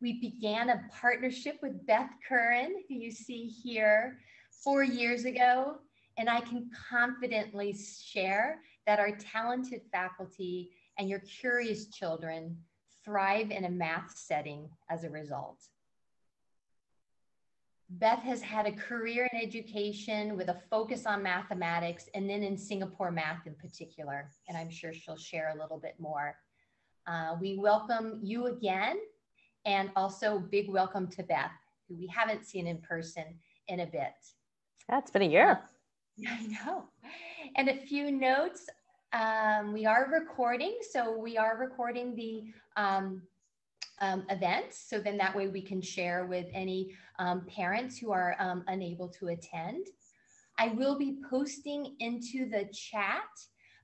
We began a partnership with Beth Curran, who you see here, four years ago, and I can confidently share that our talented faculty and your curious children thrive in a math setting as a result. Beth has had a career in education with a focus on mathematics and then in Singapore math in particular. And I'm sure she'll share a little bit more. Uh, we welcome you again and also big welcome to Beth, who we haven't seen in person in a bit. That's been a year. Uh, I know. And a few notes. Um, we are recording, so we are recording the um, um, events. So then that way we can share with any um, parents who are um, unable to attend. I will be posting into the chat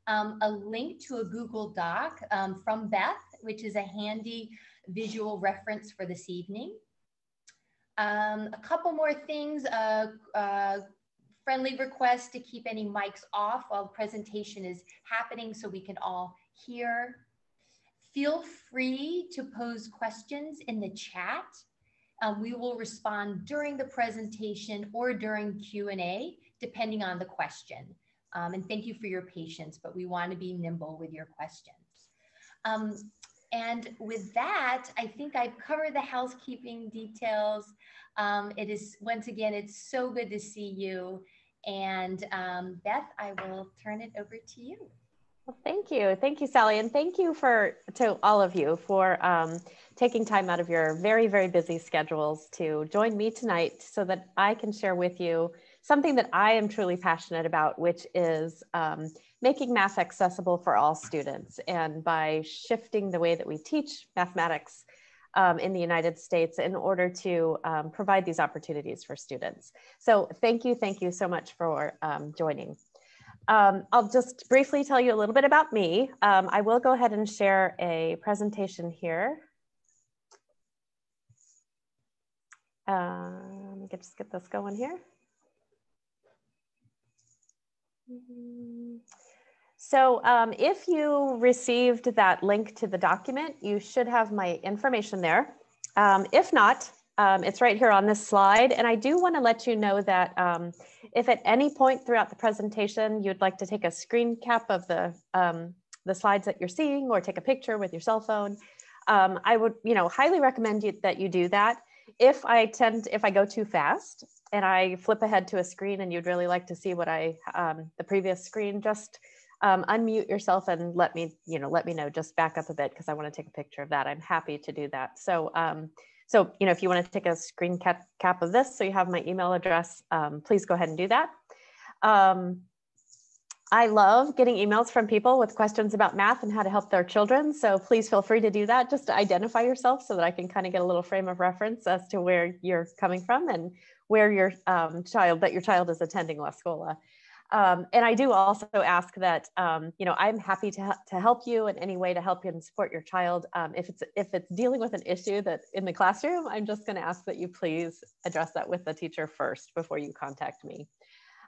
um, a link to a Google Doc um, from Beth, which is a handy visual reference for this evening. Um, a couple more things, uh, uh, friendly request to keep any mics off while the presentation is happening so we can all hear. Feel free to pose questions in the chat. Um, we will respond during the presentation or during Q&A, depending on the question. Um, and thank you for your patience, but we want to be nimble with your questions. Um, and with that, I think I've covered the housekeeping details. Um, it is, once again, it's so good to see you. And um, Beth, I will turn it over to you. Well, thank you. Thank you, Sally. And thank you for to all of you for um, taking time out of your very, very busy schedules to join me tonight so that I can share with you something that I am truly passionate about, which is um, making math accessible for all students. And by shifting the way that we teach mathematics um, in the United States in order to um, provide these opportunities for students. So thank you, thank you so much for um, joining. Um, I'll just briefly tell you a little bit about me. Um, I will go ahead and share a presentation here. Um, let me just get this going here. So um, if you received that link to the document, you should have my information there. Um, if not, um, it's right here on this slide. And I do want to let you know that um, if at any point throughout the presentation you'd like to take a screen cap of the, um, the slides that you're seeing or take a picture with your cell phone, um, I would you know, highly recommend you, that you do that. If I tend, if I go too fast and I flip ahead to a screen and you'd really like to see what I, um, the previous screen, just um, unmute yourself and let me, you know, let me know, just back up a bit because I want to take a picture of that. I'm happy to do that. So um, so, you know, if you want to take a screen cap, cap of this, so you have my email address, um, please go ahead and do that. Um, I love getting emails from people with questions about math and how to help their children. So please feel free to do that just to identify yourself so that I can kind of get a little frame of reference as to where you're coming from and where your um, child, that your child is attending La Scuola. Um, and I do also ask that, um, you know, I'm happy to, to help you in any way to help you and support your child. Um, if, it's, if it's dealing with an issue that in the classroom, I'm just gonna ask that you please address that with the teacher first before you contact me.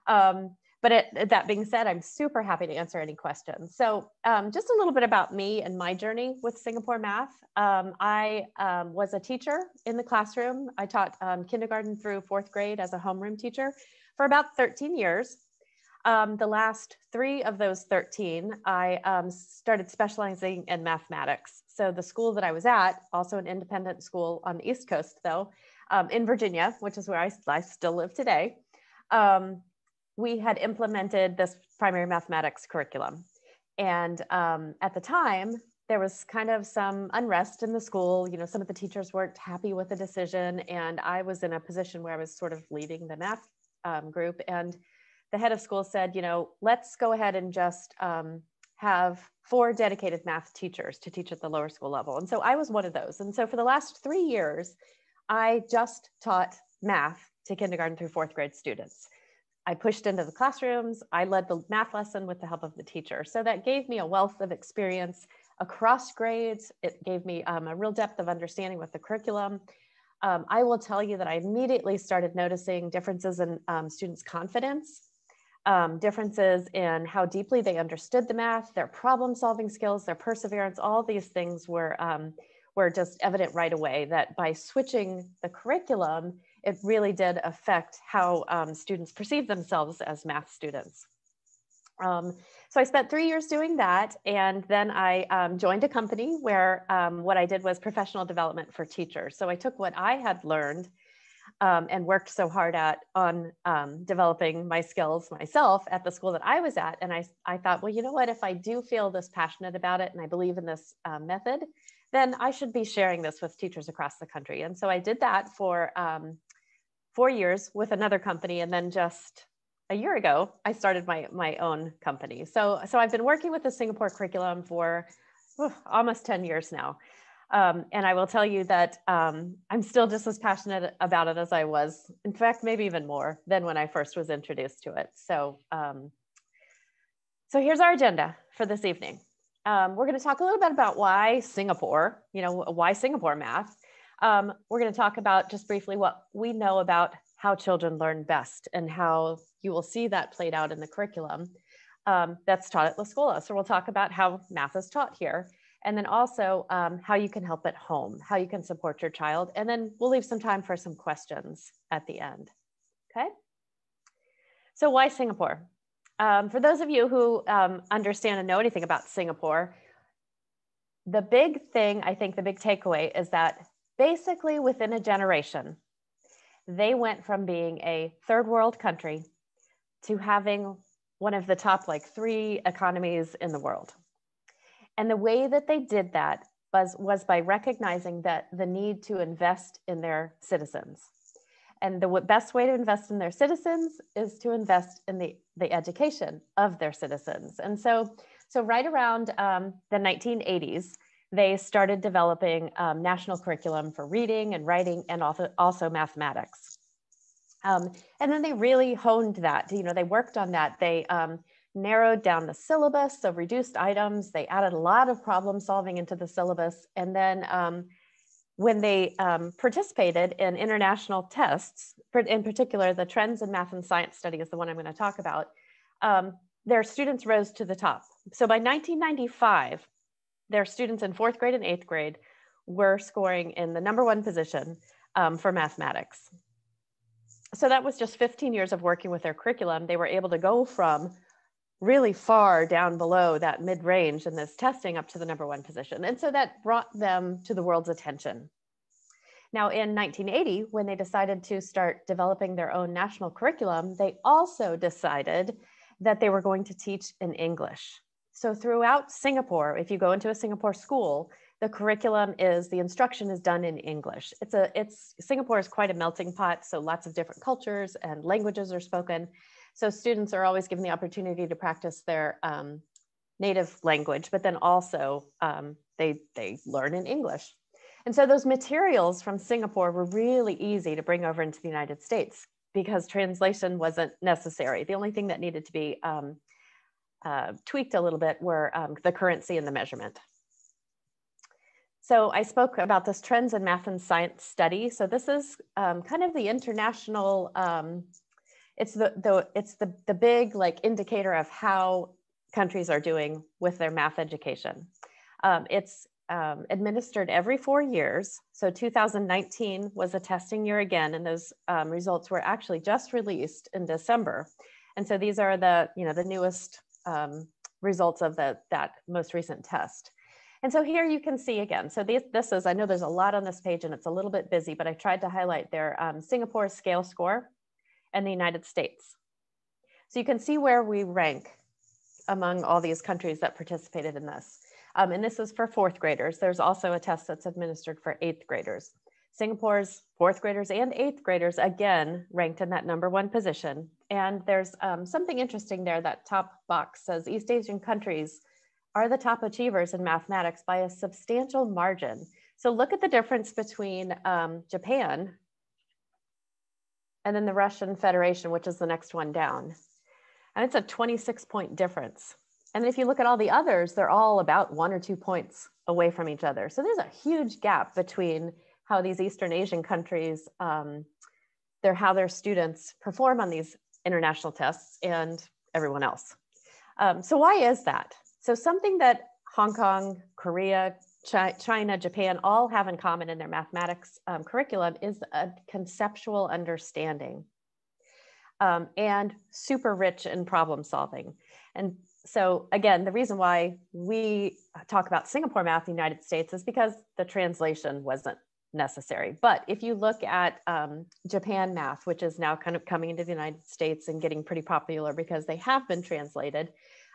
Um, but it, that being said, I'm super happy to answer any questions. So um, just a little bit about me and my journey with Singapore Math. Um, I was a teacher in the classroom. I taught kindergarten through fourth grade as a homeroom teacher for about 13 years. Um, the last three of those 13, I um, started specializing in mathematics. So the school that I was at, also an independent school on the East Coast though, um, in Virginia, which is where I, I still live today, um, we had implemented this primary mathematics curriculum. And um, at the time, there was kind of some unrest in the school. You know, some of the teachers weren't happy with the decision. And I was in a position where I was sort of leading the math um, group. And the head of school said, you know, let's go ahead and just um, have four dedicated math teachers to teach at the lower school level. And so I was one of those. And so for the last three years, I just taught math to kindergarten through fourth grade students. I pushed into the classrooms. I led the math lesson with the help of the teacher. So that gave me a wealth of experience across grades. It gave me um, a real depth of understanding with the curriculum. Um, I will tell you that I immediately started noticing differences in um, students' confidence um, differences in how deeply they understood the math, their problem solving skills, their perseverance, all these things were, um, were just evident right away that by switching the curriculum, it really did affect how um, students perceive themselves as math students. Um, so I spent three years doing that. And then I um, joined a company where um, what I did was professional development for teachers. So I took what I had learned um, and worked so hard at on um, developing my skills myself at the school that I was at. And I, I thought, well, you know what, if I do feel this passionate about it and I believe in this uh, method, then I should be sharing this with teachers across the country. And so I did that for um, four years with another company. And then just a year ago, I started my, my own company. So, so I've been working with the Singapore curriculum for almost 10 years now. Um, and I will tell you that um, I'm still just as passionate about it as I was, in fact, maybe even more than when I first was introduced to it. So, um, so here's our agenda for this evening. Um, we're going to talk a little bit about why Singapore, you know, why Singapore math. Um, we're going to talk about just briefly what we know about how children learn best and how you will see that played out in the curriculum um, that's taught at La Scuola. So we'll talk about how math is taught here and then also um, how you can help at home, how you can support your child. And then we'll leave some time for some questions at the end. Okay. So why Singapore? Um, for those of you who um, understand and know anything about Singapore, the big thing, I think the big takeaway is that basically within a generation, they went from being a third world country to having one of the top like three economies in the world. And the way that they did that was, was by recognizing that the need to invest in their citizens. And the best way to invest in their citizens is to invest in the, the education of their citizens. And so, so right around um, the 1980s, they started developing um, national curriculum for reading and writing and also, also mathematics. Um, and then they really honed that, you know, they worked on that. They um, narrowed down the syllabus, so reduced items. They added a lot of problem solving into the syllabus. And then um, when they um, participated in international tests, in particular, the Trends in Math and Science study is the one I'm going to talk about, um, their students rose to the top. So by 1995, their students in fourth grade and eighth grade were scoring in the number one position um, for mathematics. So that was just 15 years of working with their curriculum. They were able to go from really far down below that mid range in this testing up to the number one position. And so that brought them to the world's attention. Now, in 1980, when they decided to start developing their own national curriculum, they also decided that they were going to teach in English. So, throughout Singapore, if you go into a Singapore school, the curriculum is the instruction is done in English. It's a it's Singapore is quite a melting pot, so lots of different cultures and languages are spoken. So students are always given the opportunity to practice their um, native language, but then also um, they, they learn in English. And so those materials from Singapore were really easy to bring over into the United States because translation wasn't necessary. The only thing that needed to be um, uh, tweaked a little bit were um, the currency and the measurement. So I spoke about this trends in math and science study. So this is um, kind of the international um, it's the, the it's the, the big like indicator of how countries are doing with their math education. Um, it's um, administered every four years. So 2019 was a testing year again, and those um, results were actually just released in December. And so these are the you know the newest um, results of the that most recent test. And so here you can see again. So this, this is I know there's a lot on this page, and it's a little bit busy, but I tried to highlight their um, Singapore scale score and the United States. So you can see where we rank among all these countries that participated in this. Um, and this is for fourth graders. There's also a test that's administered for eighth graders. Singapore's fourth graders and eighth graders, again, ranked in that number one position. And there's um, something interesting there. That top box says East Asian countries are the top achievers in mathematics by a substantial margin. So look at the difference between um, Japan, and then the Russian Federation, which is the next one down. And it's a 26 point difference. And if you look at all the others, they're all about one or two points away from each other. So there's a huge gap between how these Eastern Asian countries, um, they're how their students perform on these international tests and everyone else. Um, so why is that? So something that Hong Kong, Korea, China, Japan all have in common in their mathematics um, curriculum is a conceptual understanding um, and super rich in problem solving. And so again, the reason why we talk about Singapore math in the United States is because the translation wasn't necessary. But if you look at um, Japan math, which is now kind of coming into the United States and getting pretty popular because they have been translated,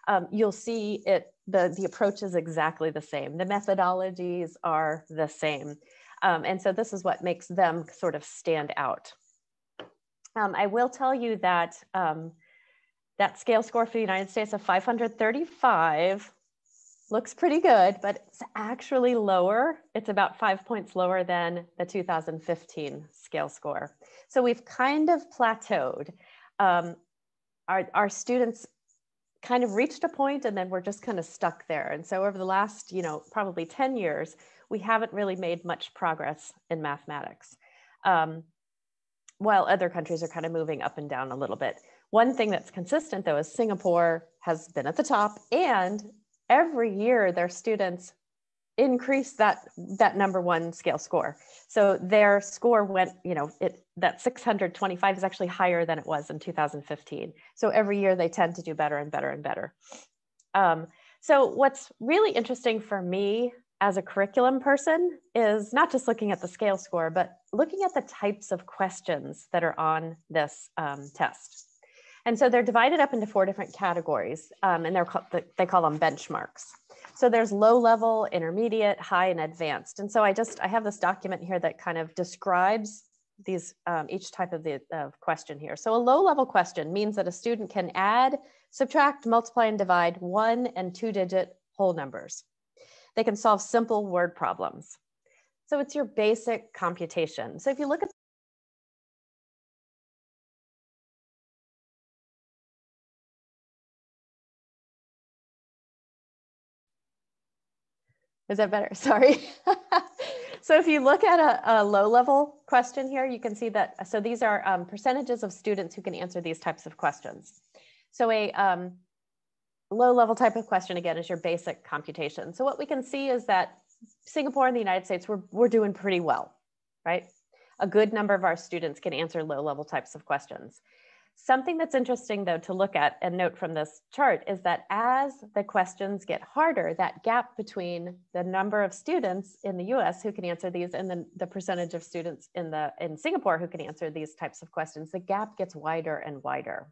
um, you'll see it, the, the approach is exactly the same. The methodologies are the same. Um, and so this is what makes them sort of stand out. Um, I will tell you that um, that scale score for the United States of 535 looks pretty good, but it's actually lower. It's about five points lower than the 2015 scale score. So we've kind of plateaued. Um, our, our students kind of reached a point and then we're just kind of stuck there. And so over the last, you know, probably 10 years, we haven't really made much progress in mathematics. Um, while other countries are kind of moving up and down a little bit. One thing that's consistent though is Singapore has been at the top and every year their students increase that that number one scale score. So their score went, you know, it that 625 is actually higher than it was in 2015. So every year they tend to do better and better and better. Um, so what's really interesting for me as a curriculum person is not just looking at the scale score, but looking at the types of questions that are on this um, test. And so they're divided up into four different categories, um, and they're called, they call them benchmarks. So there's low level, intermediate, high, and advanced. And so I just I have this document here that kind of describes these um, each type of the question here. So a low level question means that a student can add, subtract, multiply, and divide one and two digit whole numbers. They can solve simple word problems. So it's your basic computation. So if you look at Is that better? Sorry. so if you look at a, a, low level question here, you can see that, so these are um, percentages of students who can answer these types of questions. So a um, low level type of question again is your basic computation. So what we can see is that Singapore and the United States, we're, we're doing pretty well, right? A good number of our students can answer low level types of questions. Something that's interesting though to look at and note from this chart is that as the questions get harder, that gap between the number of students in the US who can answer these and then the percentage of students in, the, in Singapore who can answer these types of questions, the gap gets wider and wider.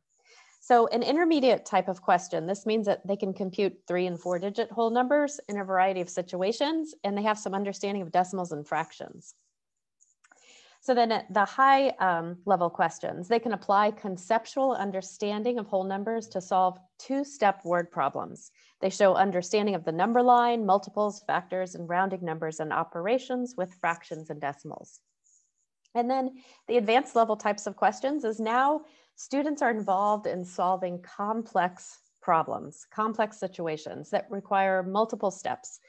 So an intermediate type of question, this means that they can compute three and four digit whole numbers in a variety of situations, and they have some understanding of decimals and fractions. So then at the high um, level questions, they can apply conceptual understanding of whole numbers to solve two-step word problems. They show understanding of the number line, multiples, factors, and rounding numbers and operations with fractions and decimals. And then the advanced level types of questions is now students are involved in solving complex problems, complex situations that require multiple steps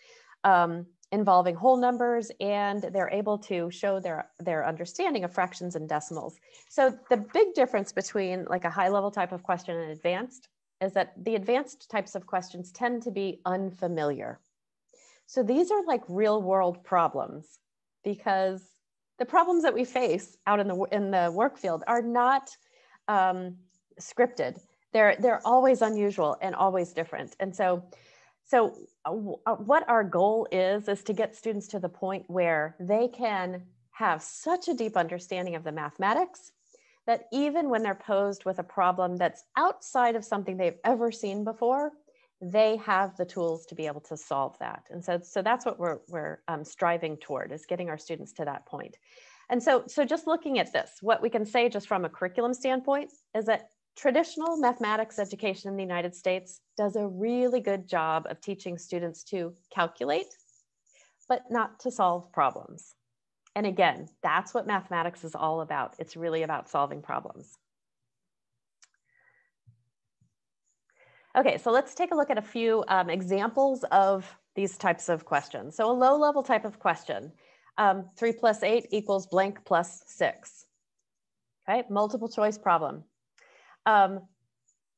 um, involving whole numbers, and they're able to show their, their understanding of fractions and decimals. So the big difference between like a high level type of question and advanced is that the advanced types of questions tend to be unfamiliar. So these are like real world problems because the problems that we face out in the, in the work field are not um, scripted. They're they're always unusual and always different. And so, so uh, uh, what our goal is is to get students to the point where they can have such a deep understanding of the mathematics that even when they're posed with a problem that's outside of something they've ever seen before, they have the tools to be able to solve that. And so, so that's what we're, we're um, striving toward is getting our students to that point. And so, so just looking at this, what we can say just from a curriculum standpoint is that traditional mathematics education in the United States does a really good job of teaching students to calculate, but not to solve problems. And again, that's what mathematics is all about. It's really about solving problems. Okay, so let's take a look at a few um, examples of these types of questions. So a low level type of question um, three plus eight equals blank plus six. Okay, multiple choice problem. Um,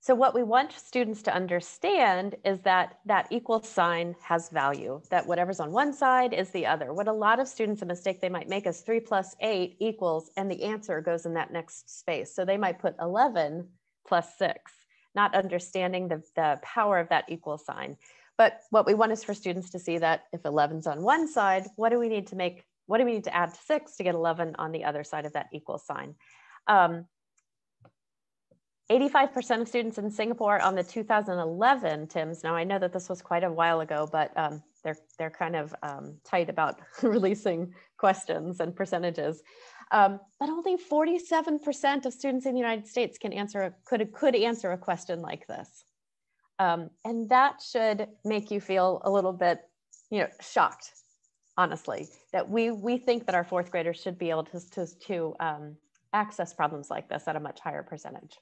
So what we want students to understand is that that equal sign has value, that whatever's on one side is the other. What a lot of students, a mistake they might make is three plus eight equals, and the answer goes in that next space. So they might put 11 plus six, not understanding the, the power of that equal sign. But what we want is for students to see that if 11's on one side, what do we need to make, what do we need to add to six to get 11 on the other side of that equal sign? Um, 85% of students in Singapore on the 2011 TIMSS. Now I know that this was quite a while ago, but um, they're they're kind of um, tight about releasing questions and percentages. Um, but only 47% of students in the United States can answer a, could could answer a question like this, um, and that should make you feel a little bit, you know, shocked. Honestly, that we we think that our fourth graders should be able to to, to um, access problems like this at a much higher percentage.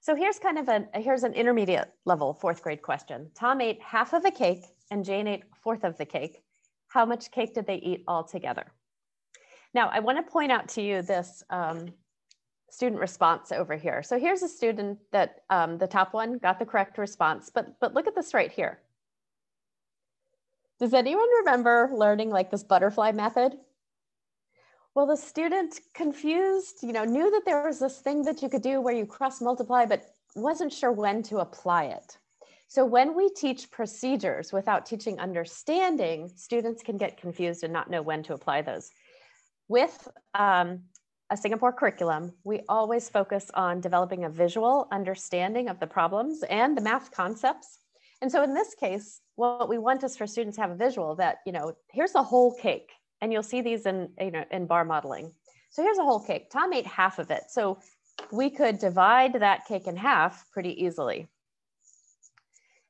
So here's kind of a here's an intermediate level fourth grade question. Tom ate half of a cake and Jane ate fourth of the cake. How much cake did they eat all together? Now, I wanna point out to you this um, student response over here. So here's a student that um, the top one got the correct response, but, but look at this right here. Does anyone remember learning like this butterfly method? Well, the student confused, you know, knew that there was this thing that you could do where you cross multiply, but wasn't sure when to apply it. So when we teach procedures without teaching understanding, students can get confused and not know when to apply those. With um, a Singapore curriculum, we always focus on developing a visual understanding of the problems and the math concepts. And so in this case, what we want is for students to have a visual that, you know, here's a whole cake and you'll see these in, you know, in bar modeling. So here's a whole cake. Tom ate half of it. So we could divide that cake in half pretty easily.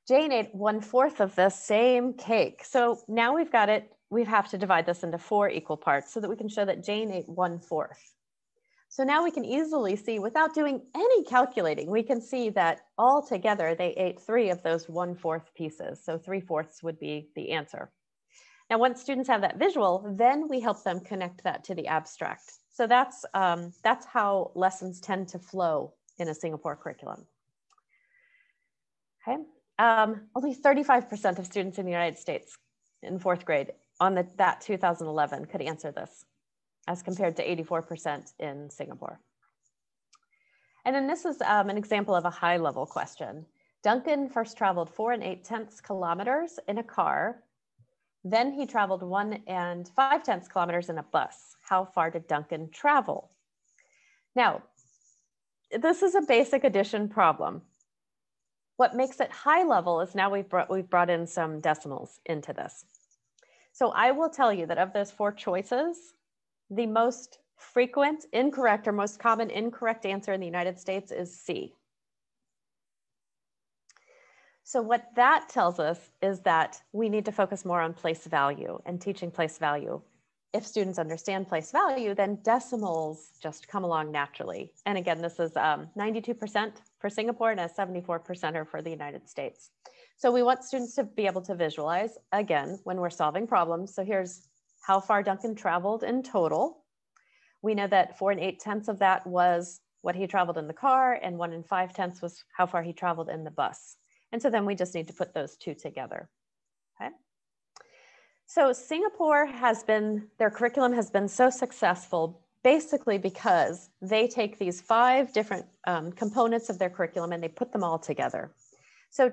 Jane ate one fourth of the same cake. So now we've got it, we have to divide this into four equal parts so that we can show that Jane ate one fourth. So now we can easily see without doing any calculating, we can see that all together they ate three of those one fourth pieces. So three fourths would be the answer. Now, once students have that visual, then we help them connect that to the abstract. So that's, um, that's how lessons tend to flow in a Singapore curriculum. Okay, um, only 35% of students in the United States in fourth grade on the, that 2011 could answer this as compared to 84% in Singapore. And then this is um, an example of a high level question. Duncan first traveled four and eight tenths kilometers in a car then he traveled one and five tenths kilometers in a bus. How far did Duncan travel? Now, this is a basic addition problem. What makes it high level is now we've brought, we've brought in some decimals into this. So I will tell you that of those four choices, the most frequent incorrect or most common incorrect answer in the United States is C. So what that tells us is that we need to focus more on place value and teaching place value. If students understand place value, then decimals just come along naturally. And again, this is 92% um, for Singapore and a 74% for the United States. So we want students to be able to visualize, again, when we're solving problems. So here's how far Duncan traveled in total. We know that four and eight tenths of that was what he traveled in the car and one and five tenths was how far he traveled in the bus. And so then we just need to put those two together. Okay. So Singapore has been, their curriculum has been so successful basically because they take these five different um, components of their curriculum and they put them all together. So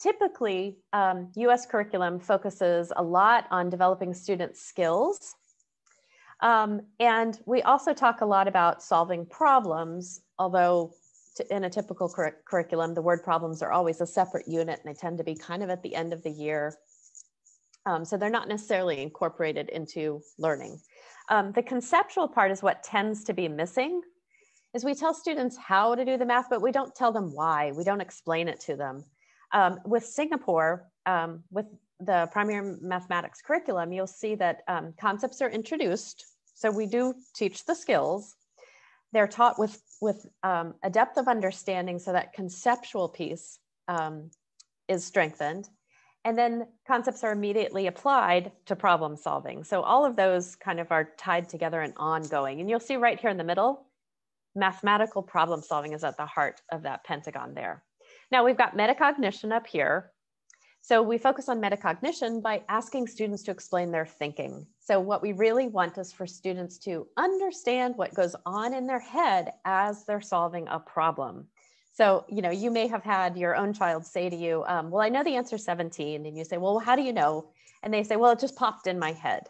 typically, um, US curriculum focuses a lot on developing student skills. Um, and we also talk a lot about solving problems, although in a typical cur curriculum, the word problems are always a separate unit and they tend to be kind of at the end of the year. Um, so they're not necessarily incorporated into learning. Um, the conceptual part is what tends to be missing is we tell students how to do the math, but we don't tell them why. We don't explain it to them. Um, with Singapore, um, with the primary mathematics curriculum, you'll see that um, concepts are introduced. So we do teach the skills, they're taught with, with um, a depth of understanding so that conceptual piece um, is strengthened. And then concepts are immediately applied to problem solving. So all of those kind of are tied together and ongoing. And you'll see right here in the middle, mathematical problem solving is at the heart of that pentagon there. Now we've got metacognition up here. So we focus on metacognition by asking students to explain their thinking. So what we really want is for students to understand what goes on in their head as they're solving a problem. So, you know, you may have had your own child say to you, um, well, I know the answer 17. And you say, well, how do you know? And they say, well, it just popped in my head.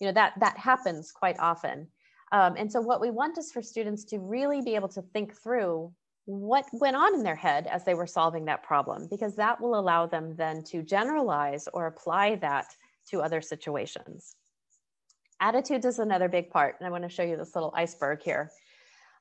You know, that, that happens quite often. Um, and so what we want is for students to really be able to think through what went on in their head as they were solving that problem, because that will allow them then to generalize or apply that to other situations. Attitudes is another big part. And I want to show you this little iceberg here.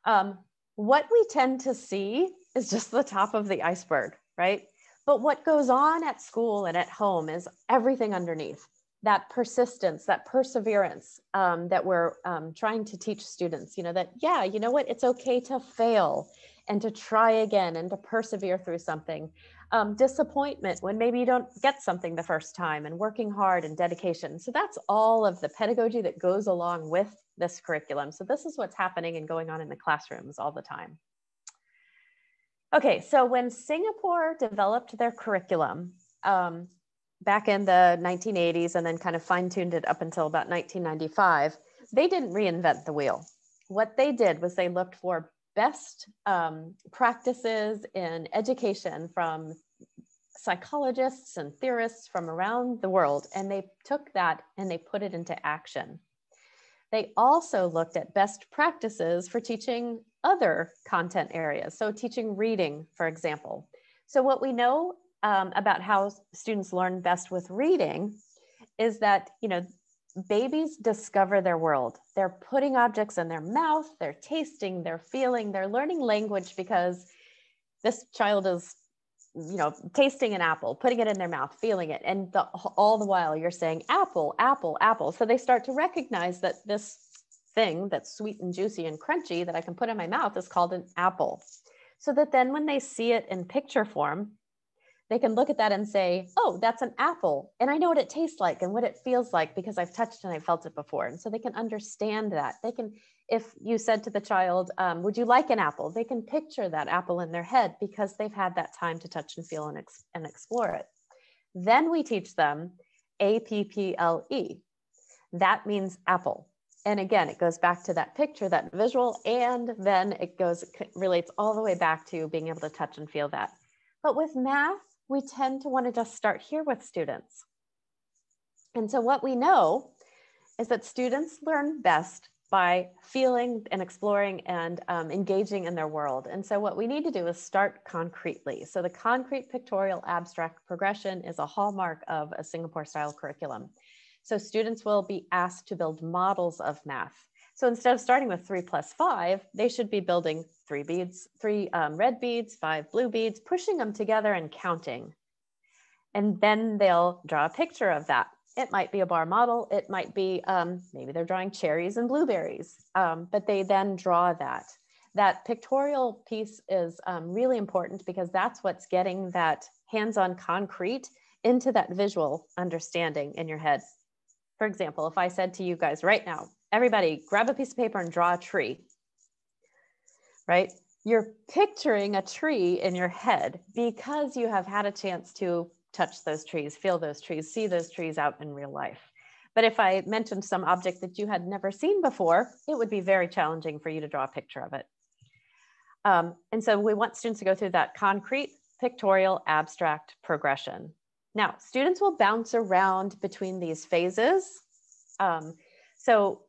Um, what we tend to see is just the top of the iceberg, right? But what goes on at school and at home is everything underneath that persistence, that perseverance um, that we're um, trying to teach students, you know, that, yeah, you know what, it's okay to fail and to try again and to persevere through something. Um, disappointment when maybe you don't get something the first time and working hard and dedication. So that's all of the pedagogy that goes along with this curriculum. So this is what's happening and going on in the classrooms all the time. Okay, so when Singapore developed their curriculum, um, back in the 1980s and then kind of fine tuned it up until about 1995, they didn't reinvent the wheel. What they did was they looked for best um, practices in education from psychologists and theorists from around the world, and they took that and they put it into action. They also looked at best practices for teaching other content areas. So, teaching reading, for example. So, what we know um, about how students learn best with reading is that, you know, babies discover their world. They're putting objects in their mouth, they're tasting, they're feeling, they're learning language because this child is, you know, tasting an apple, putting it in their mouth, feeling it. And the, all the while you're saying apple, apple, apple. So they start to recognize that this thing that's sweet and juicy and crunchy that I can put in my mouth is called an apple. So that then when they see it in picture form, they can look at that and say, oh, that's an apple. And I know what it tastes like and what it feels like because I've touched and I felt it before. And so they can understand that. They can, if you said to the child, um, would you like an apple? They can picture that apple in their head because they've had that time to touch and feel and, ex- and explore it. Then we teach them A P P L E. That means apple. And again, it goes back to that picture, that visual, and then it goes, relates all the way back to being able to touch and feel that. But with math, we tend to want to just start here with students. And so what we know is that students learn best by feeling and exploring and um, engaging in their world. And so what we need to do is start concretely. So the concrete pictorial abstract progression is a hallmark of a Singapore style curriculum. So students will be asked to build models of math. So instead of starting with three plus five, they should be building three beads, three um, red beads, five blue beads, pushing them together and counting. And then they'll draw a picture of that. It might be a bar model. It might be, um, maybe they're drawing cherries and blueberries, um, but they then draw that. That pictorial piece is um, really important because that's what's getting that hands-on concrete into that visual understanding in your head. For example, if I said to you guys right now, everybody grab a piece of paper and draw a tree right? You're picturing a tree in your head because you have had a chance to touch those trees, feel those trees, see those trees out in real life. But if I mentioned some object that you had never seen before, it would be very challenging for you to draw a picture of it. Um, and so we want students to go through that concrete, pictorial, abstract progression. Now, students will bounce around between these phases. Um, so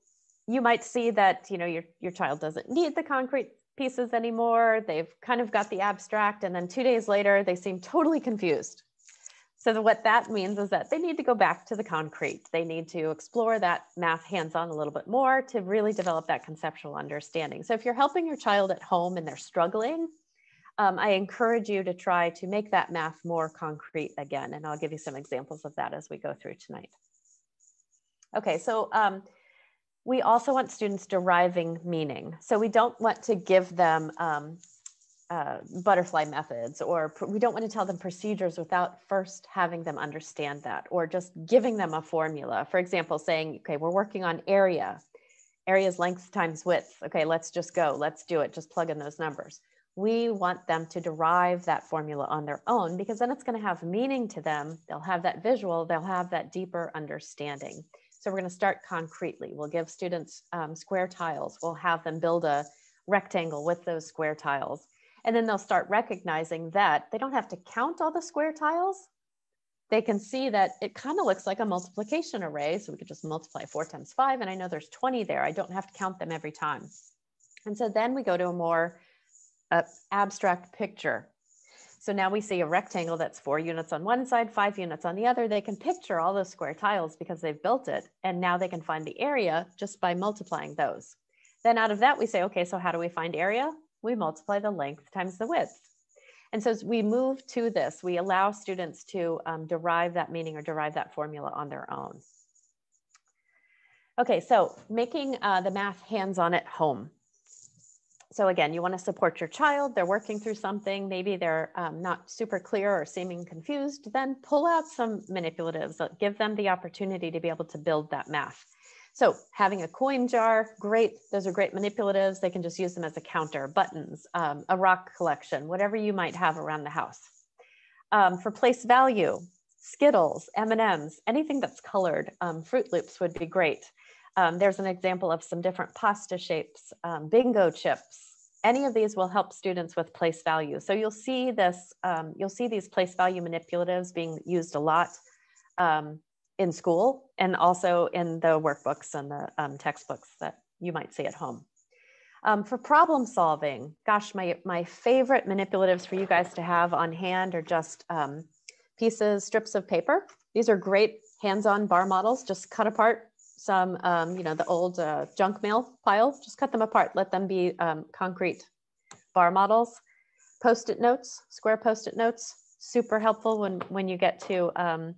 you might see that you know your, your child doesn't need the concrete pieces anymore. They've kind of got the abstract. And then two days later, they seem totally confused. So what that means is that they need to go back to the concrete. They need to explore that math hands-on a little bit more to really develop that conceptual understanding. So if you're helping your child at home and they're struggling, um, I encourage you to try to make that math more concrete again. And I'll give you some examples of that as we go through tonight. Okay, so um, we also want students deriving meaning. So we don't want to give them um, uh, butterfly methods or we don't want to tell them procedures without first having them understand that or just giving them a formula. For example, saying, okay, we're working on area. areas length times width. Okay, let's just go. Let's do it. Just plug in those numbers. We want them to derive that formula on their own because then it's going to have meaning to them. They'll have that visual, they'll have that deeper understanding. So we're going to start concretely. We'll give students um, square tiles. We'll have them build a rectangle with those square tiles. And then they'll start recognizing that they don't have to count all the square tiles. They can see that it kind of looks like a multiplication array. So we could just multiply four times five. And I know there's 20 there. I don't have to count them every time. And so then we go to a more uh, abstract picture. So now we see a rectangle that's four units on one side, five units on the other. They can picture all those square tiles because they've built it. And now they can find the area just by multiplying those. Then out of that, we say, okay, so how do we find area? We multiply the length times the width. And so as we move to this, we allow students to um, derive that meaning or derive that formula on their own. Okay, so making uh, the math hands-on at home. So again, you want to support your child. They're working through something. Maybe they're um, not super clear or seeming confused. Then pull out some manipulatives. That give them the opportunity to be able to build that math. So having a coin jar, great. Those are great manipulatives. They can just use them as a counter, buttons, um, a rock collection, whatever you might have around the house. Um, for place value, Skittles, M&Ms, anything that's colored, um, Froot Loops would be great. Um, there's an example of some different pasta shapes, um, bingo chips. Any of these will help students with place value. So you'll see this, um, you'll see these place value manipulatives being used a lot. Um, in school and also in the workbooks and the um, textbooks that you might see at home. Um, for problem solving, gosh, my, my favorite manipulatives for you guys to have on hand are just um, pieces, strips of paper. These are great hands-on bar models. Just cut apart some, um, you know, the old uh, junk mail pile. Just cut them apart. Let them be um, concrete bar models. Post-it notes, square post-it notes, super helpful when, when you get to um,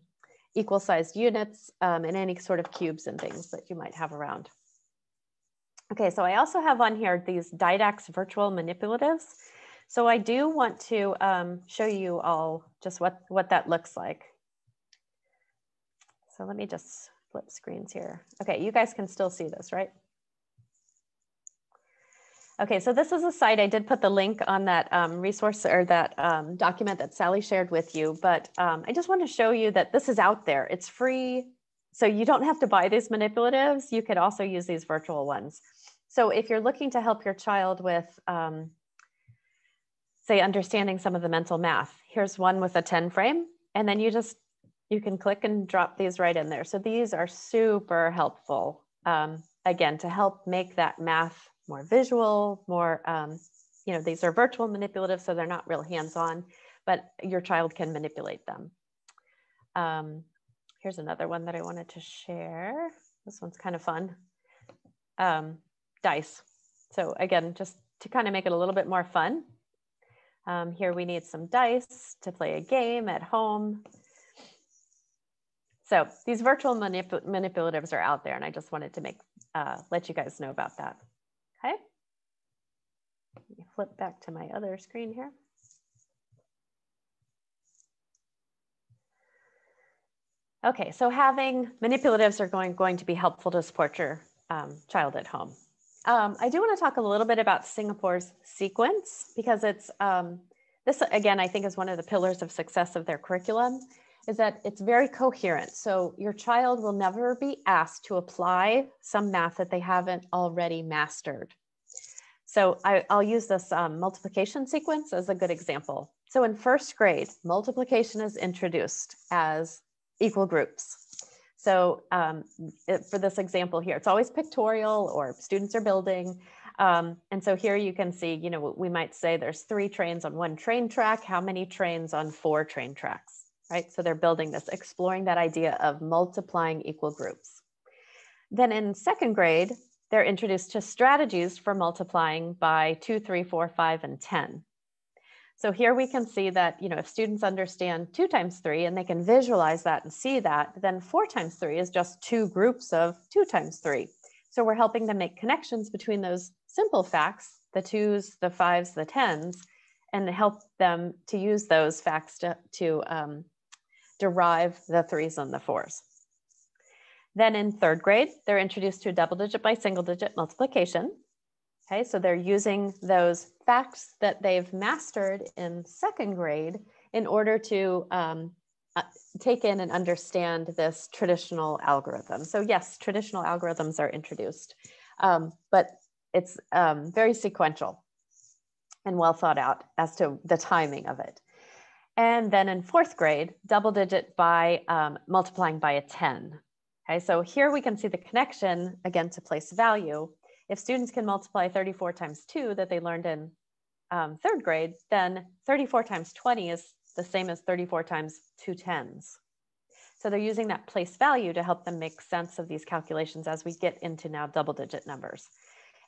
equal sized units um, and any sort of cubes and things that you might have around. Okay, so I also have on here these Didax virtual manipulatives. So I do want to um, show you all just what, what that looks like. So let me just flip screens here. Okay, you guys can still see this, right? Okay, so this is a site. I did put the link on that um, resource or that um, document that Sally shared with you, but um, I just want to show you that this is out there. It's free. So you don't have to buy these manipulatives. You could also use these virtual ones. So if you're looking to help your child with, um, say, understanding some of the mental math, here's one with a 10 frame, and then you just, you can click and drop these right in there. So these are super helpful, um, again, to help make that math more visual, more, um, you know, these are virtual manipulative, so they're not real hands-on, but your child can manipulate them. Um, here's another one that I wanted to share. This one's kind of fun. Um, dice. So again, just to kind of make it a little bit more fun. Um, here we need some dice to play a game at home. So these virtual manip manipulatives are out there and I just wanted to make uh, let you guys know about that. Okay. Let me flip back to my other screen here. Okay, so having manipulatives are going, going to be helpful to support your um, child at home. Um, I do want to talk a little bit about Singapore's sequence because it's um, this again I think is one of the pillars of success of their curriculum is that it's very coherent. So your child will never be asked to apply some math that they haven't already mastered. So I, will use this um, multiplication sequence as a good example. So in first grade, multiplication is introduced as equal groups. So um, it, for this example here, it's always pictorial or students are building. Um, and so here you can see, you know, we might say there's three trains on one train track, how many trains on four train tracks? Right? So they're building this, exploring that idea of multiplying equal groups. Then in second grade, they're introduced to strategies for multiplying by two, three, four, five, and 10. So here we can see that, you know, if students understand two times three and they can visualize that and see that, then four times three is just two groups of two times three. So we're helping them make connections between those simple facts, the twos, the fives, the tens, and help them to use those facts to, to um, derive the threes and the fours. Then in third grade, they're introduced to double digit by single digit multiplication. Okay, so they're using those facts that they've mastered in second grade in order to um, uh, take in and understand this traditional algorithm. So yes, traditional algorithms are introduced, um, but it's um, very sequential and well thought out as to the timing of it. And then in fourth grade, double digit by um, multiplying by a 10. Okay, so here we can see the connection again to place value. If students can multiply 34 times two that they learned in um, third grade, then 34 times 20 is the same as 34 times two tens. So they're using that place value to help them make sense of these calculations as we get into now double digit numbers.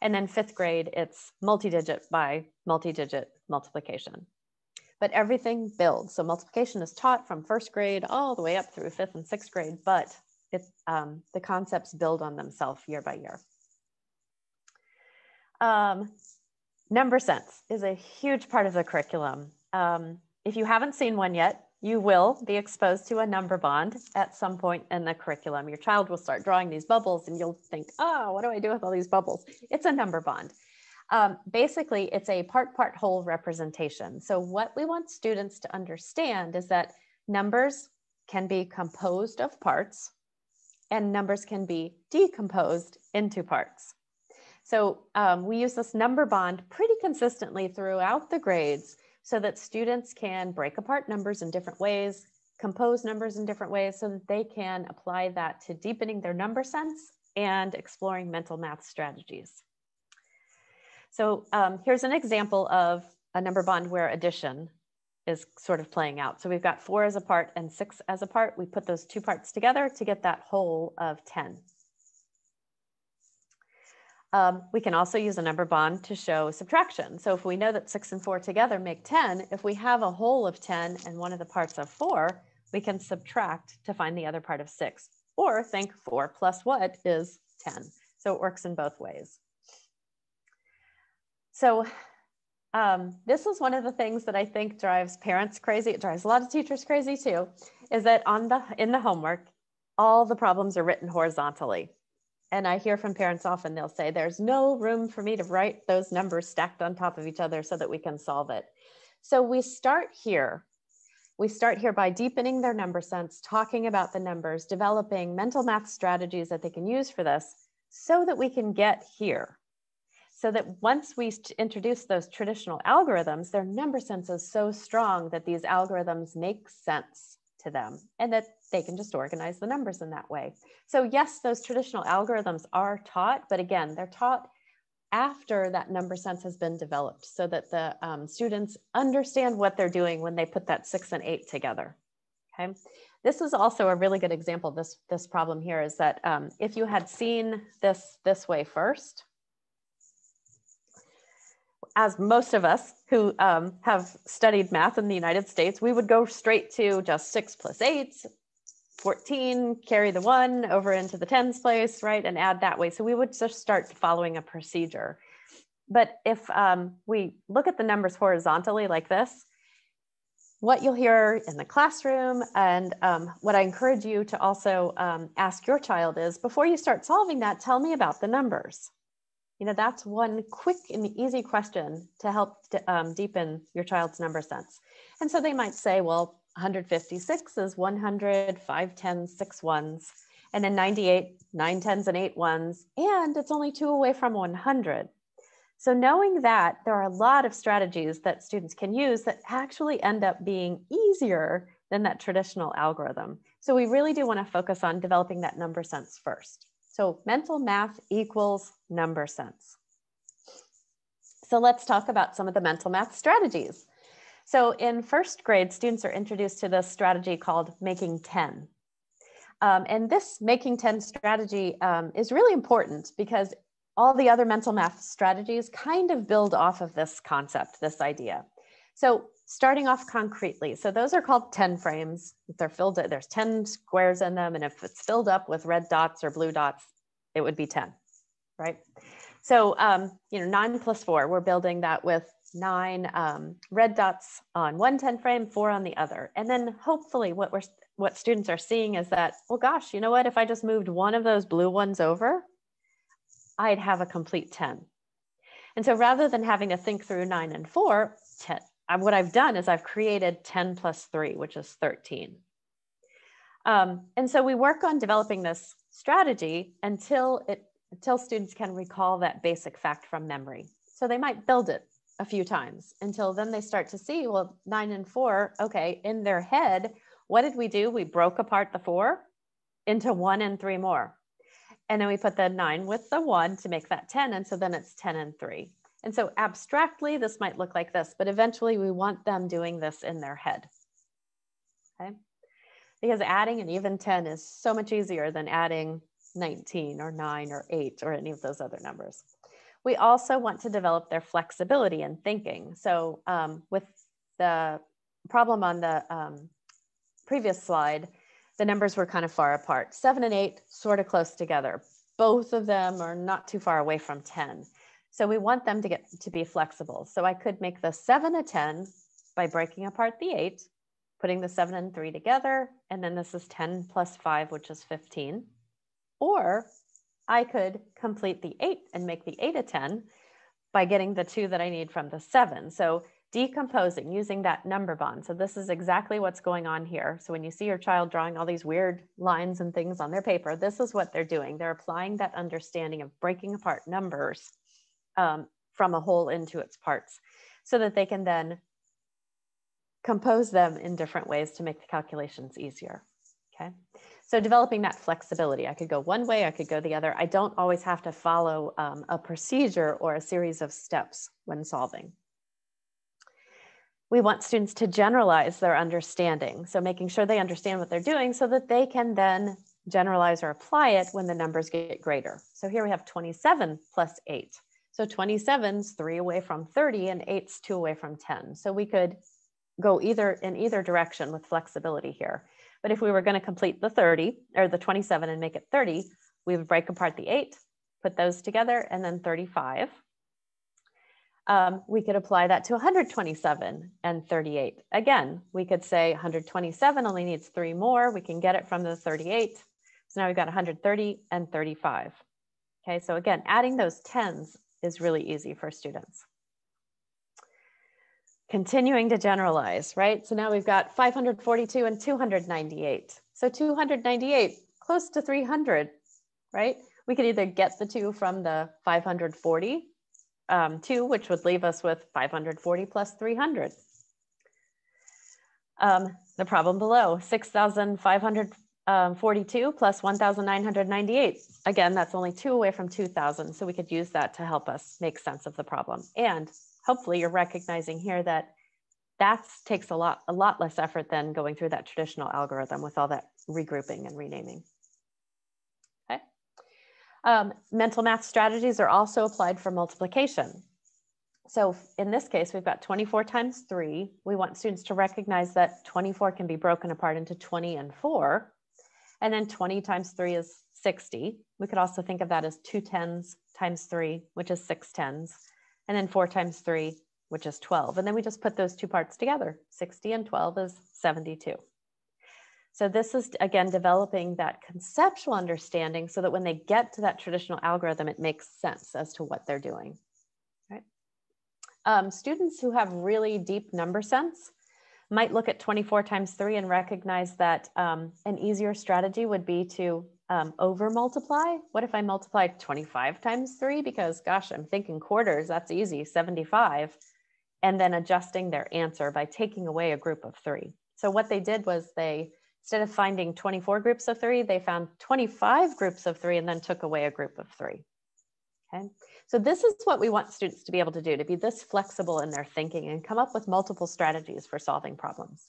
And then fifth grade, it's multi-digit by multi-digit multiplication. But everything builds. So multiplication is taught from first grade all the way up through fifth and sixth grade, but it, um, the concepts build on themselves year by year. Um, number sense is a huge part of the curriculum. Um, if you haven't seen one yet, you will be exposed to a number bond at some point in the curriculum. Your child will start drawing these bubbles and you'll think, oh, what do I do with all these bubbles? It's a number bond. Um, basically, it's a part, part, whole representation. So what we want students to understand is that numbers can be composed of parts and numbers can be decomposed into parts. So um, we use this number bond pretty consistently throughout the grades so that students can break apart numbers in different ways, compose numbers in different ways so that they can apply that to deepening their number sense and exploring mental math strategies. So um, here's an example of a number bond where addition is sort of playing out. So we've got four as a part and six as a part. We put those two parts together to get that whole of 10. Um, we can also use a number bond to show subtraction. So if we know that six and four together make 10, if we have a whole of 10 and one of the parts of four, we can subtract to find the other part of six. Or think four plus what is 10. So it works in both ways. So um, this is one of the things that I think drives parents crazy. It drives a lot of teachers crazy too, is that on the in the homework, all the problems are written horizontally. And I hear from parents often, they'll say, there's no room for me to write those numbers stacked on top of each other so that we can solve it. So we start here. We start here by deepening their number sense, talking about the numbers, developing mental math strategies that they can use for this so that we can get here. So that once we introduce those traditional algorithms, their number sense is so strong that these algorithms make sense to them and that they can just organize the numbers in that way. So yes, those traditional algorithms are taught, but again, they're taught after that number sense has been developed so that the um, students understand what they're doing when they put that six and eight together. Okay. This is also a really good example. This, this problem here is that um, if you had seen this this way first, as most of us who um, have studied math in the United States, we would go straight to just six plus eight, 14, carry the one over into the tens place, right? And add that way. So we would just start following a procedure. But if um, we look at the numbers horizontally like this, what you'll hear in the classroom and um, what I encourage you to also um, ask your child is before you start solving that, tell me about the numbers. You know, that's one quick and easy question to help um, deepen your child's number sense. And so they might say, well, 156 is 100, five tens, six ones, and then 98, nine tens and eight ones, and it's only two away from 100. So knowing that there are a lot of strategies that students can use that actually end up being easier than that traditional algorithm. So we really do want to focus on developing that number sense first. So mental math equals number sense. So let's talk about some of the mental math strategies. So in first grade, students are introduced to this strategy called making 10. Um, and this making 10 strategy um, is really important because all the other mental math strategies kind of build off of this concept, this idea. So starting off concretely, so those are called 10 frames. If they're filled, there's 10 squares in them. And if it's filled up with red dots or blue dots, it would be 10, right? So, um, you know, nine plus four, we're building that with nine um, red dots on one 10 frame, four on the other. And then hopefully what we're what students are seeing is that, well, gosh, you know what? If I just moved one of those blue ones over, I'd have a complete 10. And so rather than having to think through nine and four, 10, uh, what I've done is I've created 10 plus three, which is 13. Um, and so we work on developing this strategy until it until students can recall that basic fact from memory. So they might build it a few times until then they start to see, well, nine and four, okay, in their head, what did we do? We broke apart the four into one and three more. And then we put the nine with the one to make that 10. And so then it's 10 and three. And so abstractly, this might look like this, but eventually we want them doing this in their head. Okay. Because adding an even 10 is so much easier than adding 19 or 9 or 8 or any of those other numbers. We also want to develop their flexibility in thinking. So um, with the problem on the um, previous slide, the numbers were kind of far apart. 7 and 8 sort of close together. Both of them are not too far away from 10. So we want them to get to be flexible. So I could make the 7 a 10 by breaking apart the 8, putting the 7 and 3 together, and then this is 10 plus 5, which is 15. Or I could complete the eight and make the eight a 10 by getting the two that I need from the seven. So decomposing using that number bond. So this is exactly what's going on here. So when you see your child drawing all these weird lines and things on their paper, this is what they're doing. They're applying that understanding of breaking apart numbers um, from a whole into its parts so that they can then compose them in different ways to make the calculations easier. Okay. So developing that flexibility, I could go one way, I could go the other. I don't always have to follow um, a procedure or a series of steps when solving. We want students to generalize their understanding. So making sure they understand what they're doing so that they can then generalize or apply it when the numbers get greater. So here we have 27 plus eight. So 27's three away from 30 and eight's two away from 10. So we could go either in either direction with flexibility here. But if we were going to complete the 30 or the 27 and make it 30, we would break apart the eight, put those together, and then 35. Um, we could apply that to 127 and 38. Again, we could say 127 only needs three more. We can get it from the 38. So now we've got 130 and 35. Okay, so again, adding those tens is really easy for students continuing to generalize, right? So now we've got 542 and 298. So 298, close to 300, right? We could either get the two from the 540 um, two, which would leave us with 540 plus 300. Um, the problem below, 6,542 um, plus 1,998. Again, that's only two away from 2,000. So we could use that to help us make sense of the problem. And hopefully you're recognizing here that that takes a lot a lot less effort than going through that traditional algorithm with all that regrouping and renaming. Okay. Um, mental math strategies are also applied for multiplication. So in this case, we've got 24 times 3. We want students to recognize that 24 can be broken apart into 20 and 4. And then 20 times 3 is 60. We could also think of that as two tens times 3, which is six tens and then four times three, which is 12. And then we just put those two parts together. 60 and 12 is 72. So this is, again, developing that conceptual understanding so that when they get to that traditional algorithm, it makes sense as to what they're doing. Right? Um, students who have really deep number sense might look at 24 times 3 and recognize that um, an easier strategy would be to um, over multiply. What if I multiply 25 times three? Because gosh, I'm thinking quarters, that's easy, 75. And then adjusting their answer by taking away a group of three. So what they did was they, instead of finding 24 groups of three, they found 25 groups of three and then took away a group of three. Okay. So this is what we want students to be able to do, to be this flexible in their thinking and come up with multiple strategies for solving problems.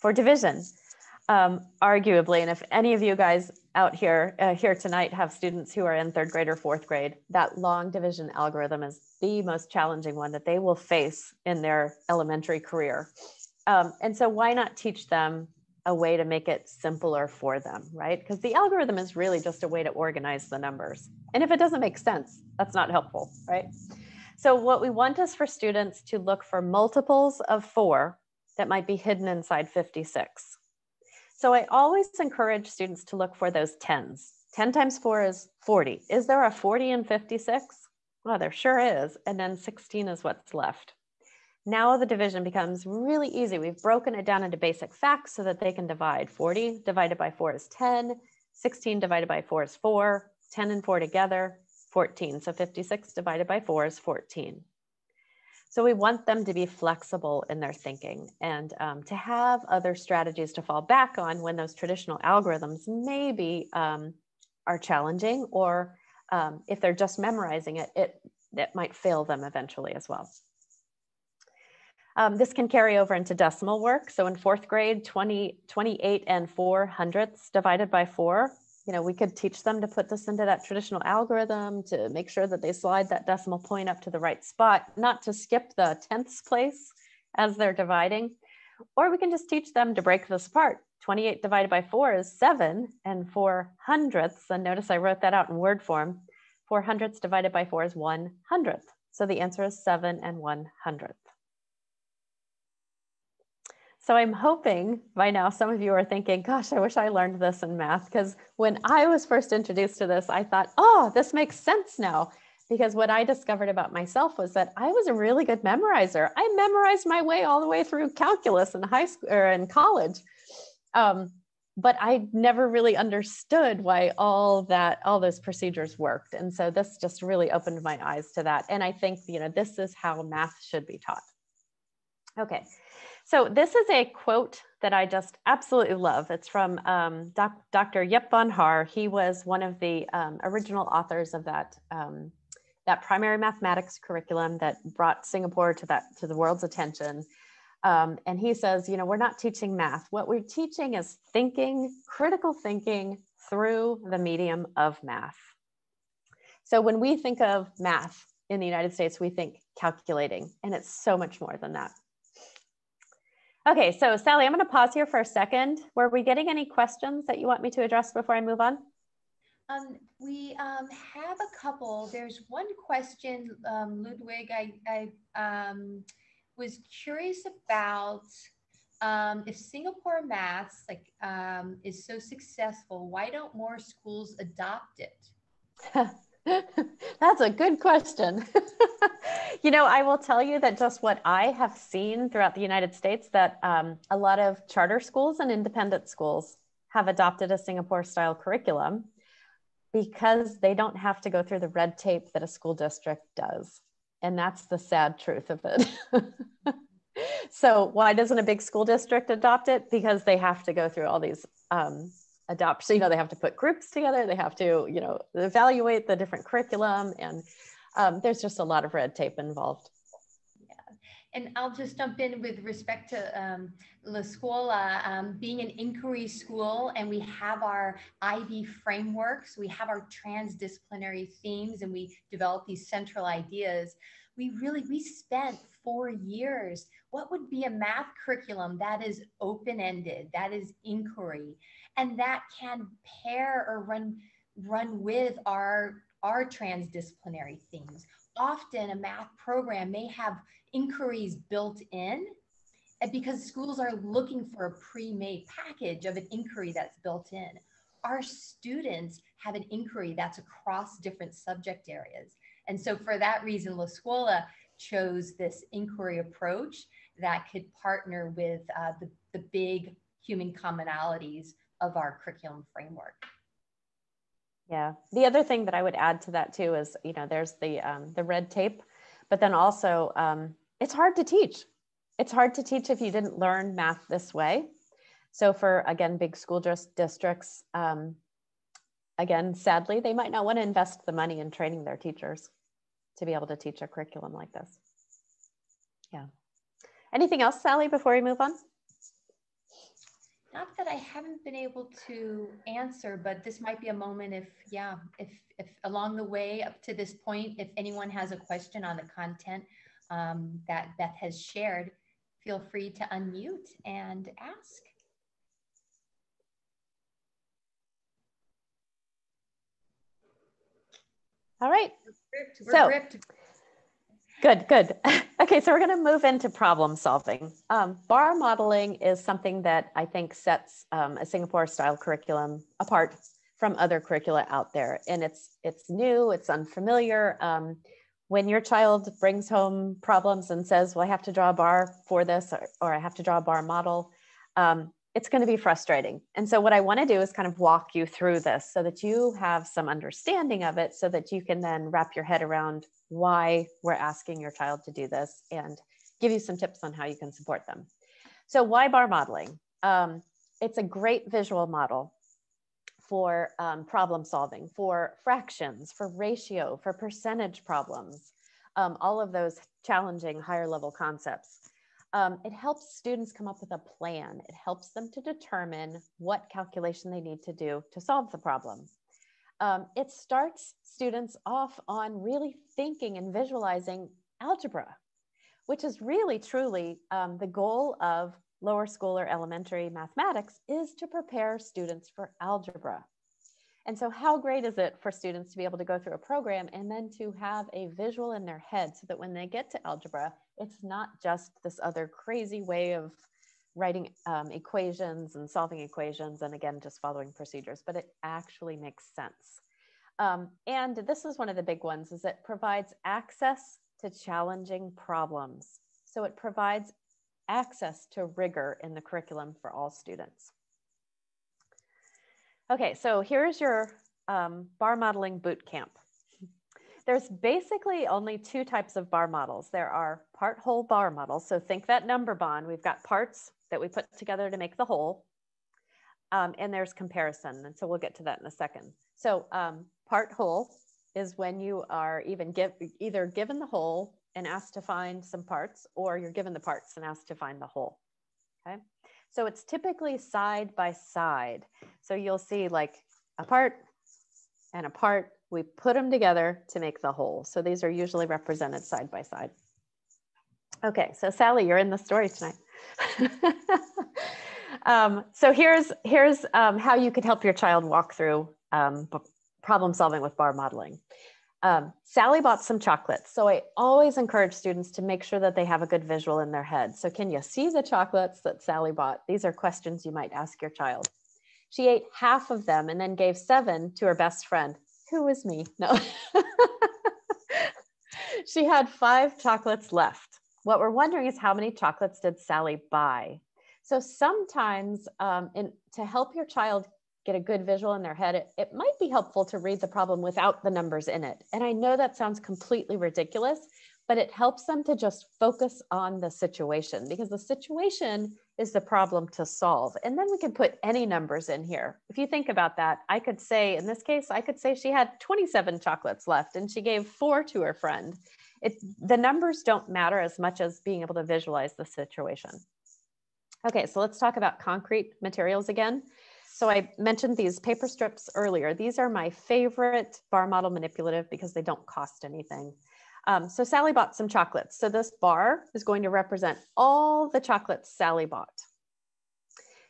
For division, um, arguably, and if any of you guys out here uh, here tonight have students who are in third grade or fourth grade, that long division algorithm is the most challenging one that they will face in their elementary career. Um, and so why not teach them a way to make it simpler for them, right? Because the algorithm is really just a way to organize the numbers. And if it doesn't make sense, that's not helpful, right? So what we want is for students to look for multiples of four that might be hidden inside 56. So I always encourage students to look for those tens. 10 times four is 40. Is there a 40 in 56? Well, there sure is. And then 16 is what's left. Now the division becomes really easy. We've broken it down into basic facts so that they can divide. 40 divided by 4 is 10, 16 divided by 4 is 4, 10 and 4 together, 14. So 56 divided by 4 is 14. So we want them to be flexible in their thinking and um, to have other strategies to fall back on when those traditional algorithms maybe um, are challenging or um, if they're just memorizing it, it, it might fail them eventually as well. Um, this can carry over into decimal work. So in fourth grade, 20, 28 and 4 hundredths divided by 4. You know, we could teach them to put this into that traditional algorithm to make sure that they slide that decimal point up to the right spot, not to skip the tenths place as they're dividing. Or we can just teach them to break this apart. 28 divided by 4 is 7 and 4 hundredths. And notice I wrote that out in word form. 4 hundredths divided by 4 is 1 hundredth. So the answer is 7 and 1 hundredth. So I'm hoping by now some of you are thinking, gosh, I wish I learned this in math. Because when I was first introduced to this, I thought, oh, this makes sense now. Because what I discovered about myself was that I was a really good memorizer. I memorized my way all the way through calculus in high school or in college. Um, but I never really understood why all that, all those procedures worked. And so this just really opened my eyes to that. And I think, you know, this is how math should be taught. Okay, so this is a quote that I just absolutely love. It's from um, doc, Dr. Yip von. He was one of the um, original authors of that um, that primary mathematics curriculum that brought Singapore to that to the world's attention. Um, and he says, you know, we're not teaching math. What we're teaching is thinking, critical thinking through the medium of math. So when we think of math in the United States, we think calculating, and it's so much more than that. Okay, so Sally, I'm going to pause here for a second. Were we getting any questions that you want me to address before I move on? Um, we um, have a couple. There's one question, um, Ludwig. I, I um, was curious about um, if Singapore Maths like um, is so successful. Why don't more schools adopt it? That's a good question. you know, I will tell you that just what I have seen throughout the United States, that um, a lot of charter schools and independent schools have adopted a Singapore style curriculum because they don't have to go through the red tape that a school district does. And that's the sad truth of it. so, why doesn't a big school district adopt it? Because they have to go through all these um, adopt so you know they have to put groups together they have to you know evaluate the different curriculum and um, there's just a lot of red tape involved. Yeah. And i'll just jump in with respect to um, la scuola um, being an inquiry school and we have our ib frameworks we have our transdisciplinary themes and we develop these central ideas. We really we spent four years what would be a math curriculum that is open-ended that is inquiry and that can pair or run run with our our transdisciplinary themes. Often a math program may have inquiries built in because schools are looking for a pre-made package of an inquiry that's built in our students have an inquiry that's across different subject areas. And so for that reason la scuola chose this inquiry approach that could partner with uh, the, the big human commonalities of our curriculum framework. Yeah. The other thing that I would add to that too is, you know, there's the um, the red tape, but then also um, it's hard to teach. It's hard to teach if you didn't learn math this way. So for again, big school districts, um, again, sadly, they might not want to invest the money in training their teachers to be able to teach a curriculum like this. Yeah. Anything else, Sally, before we move on? Not that I haven't been able to answer, but this might be a moment if, yeah, if, if along the way up to this point, if anyone has a question on the content um, that Beth has shared, feel free to unmute and ask. All right. We're gripped. We're so, gripped. Good, good. Okay, so we're going to move into problem solving. Um, bar modeling is something that I think sets um, a Singapore style curriculum apart from other curricula out there. And it's, it's new, it's unfamiliar. Um, when your child brings home problems and says, well, I have to draw a bar for this, or, or I have to draw a bar model, um, it's going to be frustrating. And so what I want to do is kind of walk you through this so that you have some understanding of it so that you can then wrap your head around why we're asking your child to do this and give you some tips on how you can support them. So why bar modeling? Um, it's a great visual model for um, problem solving, for fractions, for ratio, for percentage problems, um, all of those challenging higher level concepts. Um, it helps students come up with a plan. It helps them to determine what calculation they need to do to solve the problem. Um, it starts students off on really thinking and visualizing algebra, which is really truly um, the goal of lower school or elementary mathematics is to prepare students for algebra. And so how great is it for students to be able to go through a program and then to have a visual in their head so that when they get to algebra, it's not just this other crazy way of writing um, equations and solving equations and again, just following procedures, but it actually makes sense. Um, and this is one of the big ones is it provides access to challenging problems. So it provides access to rigor in the curriculum for all students. Okay, so here's your um, bar modeling boot camp. There's basically only two types of bar models. There are part whole bar models. So think that number bond. We've got parts that we put together to make the whole. Um, and there's comparison. And so we'll get to that in a second. So um, part whole is when you are even give, either given the whole and asked to find some parts, or you're given the parts and asked to find the whole. Okay. So it's typically side by side. So you'll see like a part and a part, we put them together to make the whole. So these are usually represented side by side. Okay, so Sally, you're in the story tonight. um, so here's, here's um, how you could help your child walk through um, problem solving with bar modeling. Um, Sally bought some chocolates. So I always encourage students to make sure that they have a good visual in their head. So can you see the chocolates that Sally bought? These are questions you might ask your child. She ate half of them and then gave seven to her best friend, who was me. No. she had five chocolates left. What we're wondering is how many chocolates did Sally buy? So sometimes um, in, to help your child get a good visual in their head, it, it might be helpful to read the problem without the numbers in it. And I know that sounds completely ridiculous, but it helps them to just focus on the situation because the situation is the problem to solve. And then we can put any numbers in here. If you think about that, I could say, in this case, I could say she had 27 chocolates left and she gave four to her friend. It, the numbers don't matter as much as being able to visualize the situation. Okay, so let's talk about concrete materials again. So I mentioned these paper strips earlier. These are my favorite bar model manipulative because they don't cost anything. Um, so Sally bought some chocolates. So this bar is going to represent all the chocolates Sally bought.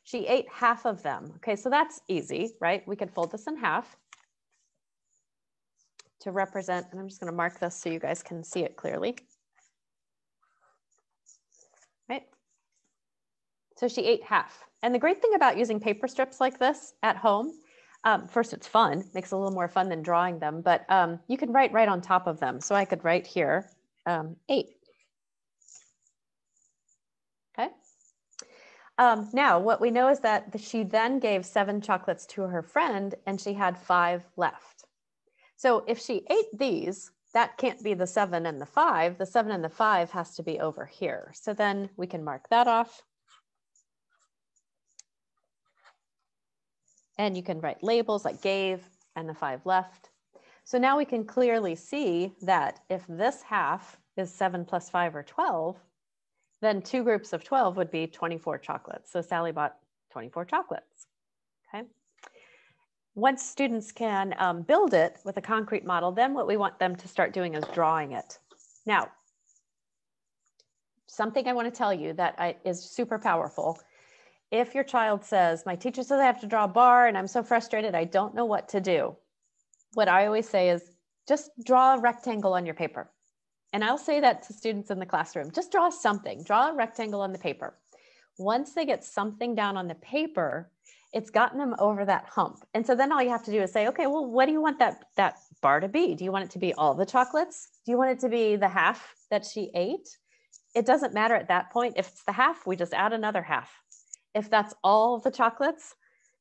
She ate half of them. Okay, so that's easy, right? We could fold this in half to represent, and I'm just gonna mark this so you guys can see it clearly. Right? So she ate half. And the great thing about using paper strips like this at home, um, first it's fun, makes it a little more fun than drawing them, but um, you can write right on top of them. So I could write here, um, eight. Okay. Um, now, what we know is that she then gave seven chocolates to her friend and she had five left. So if she ate these, that can't be the seven and the five. The seven and the five has to be over here. So then we can mark that off. And you can write labels like gave and the five left. So now we can clearly see that if this half is seven plus five or 12, then two groups of 12 would be 24 chocolates. So Sally bought 24 chocolates, okay? Once students can um, build it with a concrete model, then what we want them to start doing is drawing it. Now, something I wanna tell you that I, is super powerful if your child says, My teacher says I have to draw a bar and I'm so frustrated, I don't know what to do, what I always say is just draw a rectangle on your paper. And I'll say that to students in the classroom, just draw something, draw a rectangle on the paper. Once they get something down on the paper, it's gotten them over that hump. And so then all you have to do is say, okay, well, what do you want that, that bar to be? Do you want it to be all the chocolates? Do you want it to be the half that she ate? It doesn't matter at that point. If it's the half, we just add another half. If that's all the chocolates,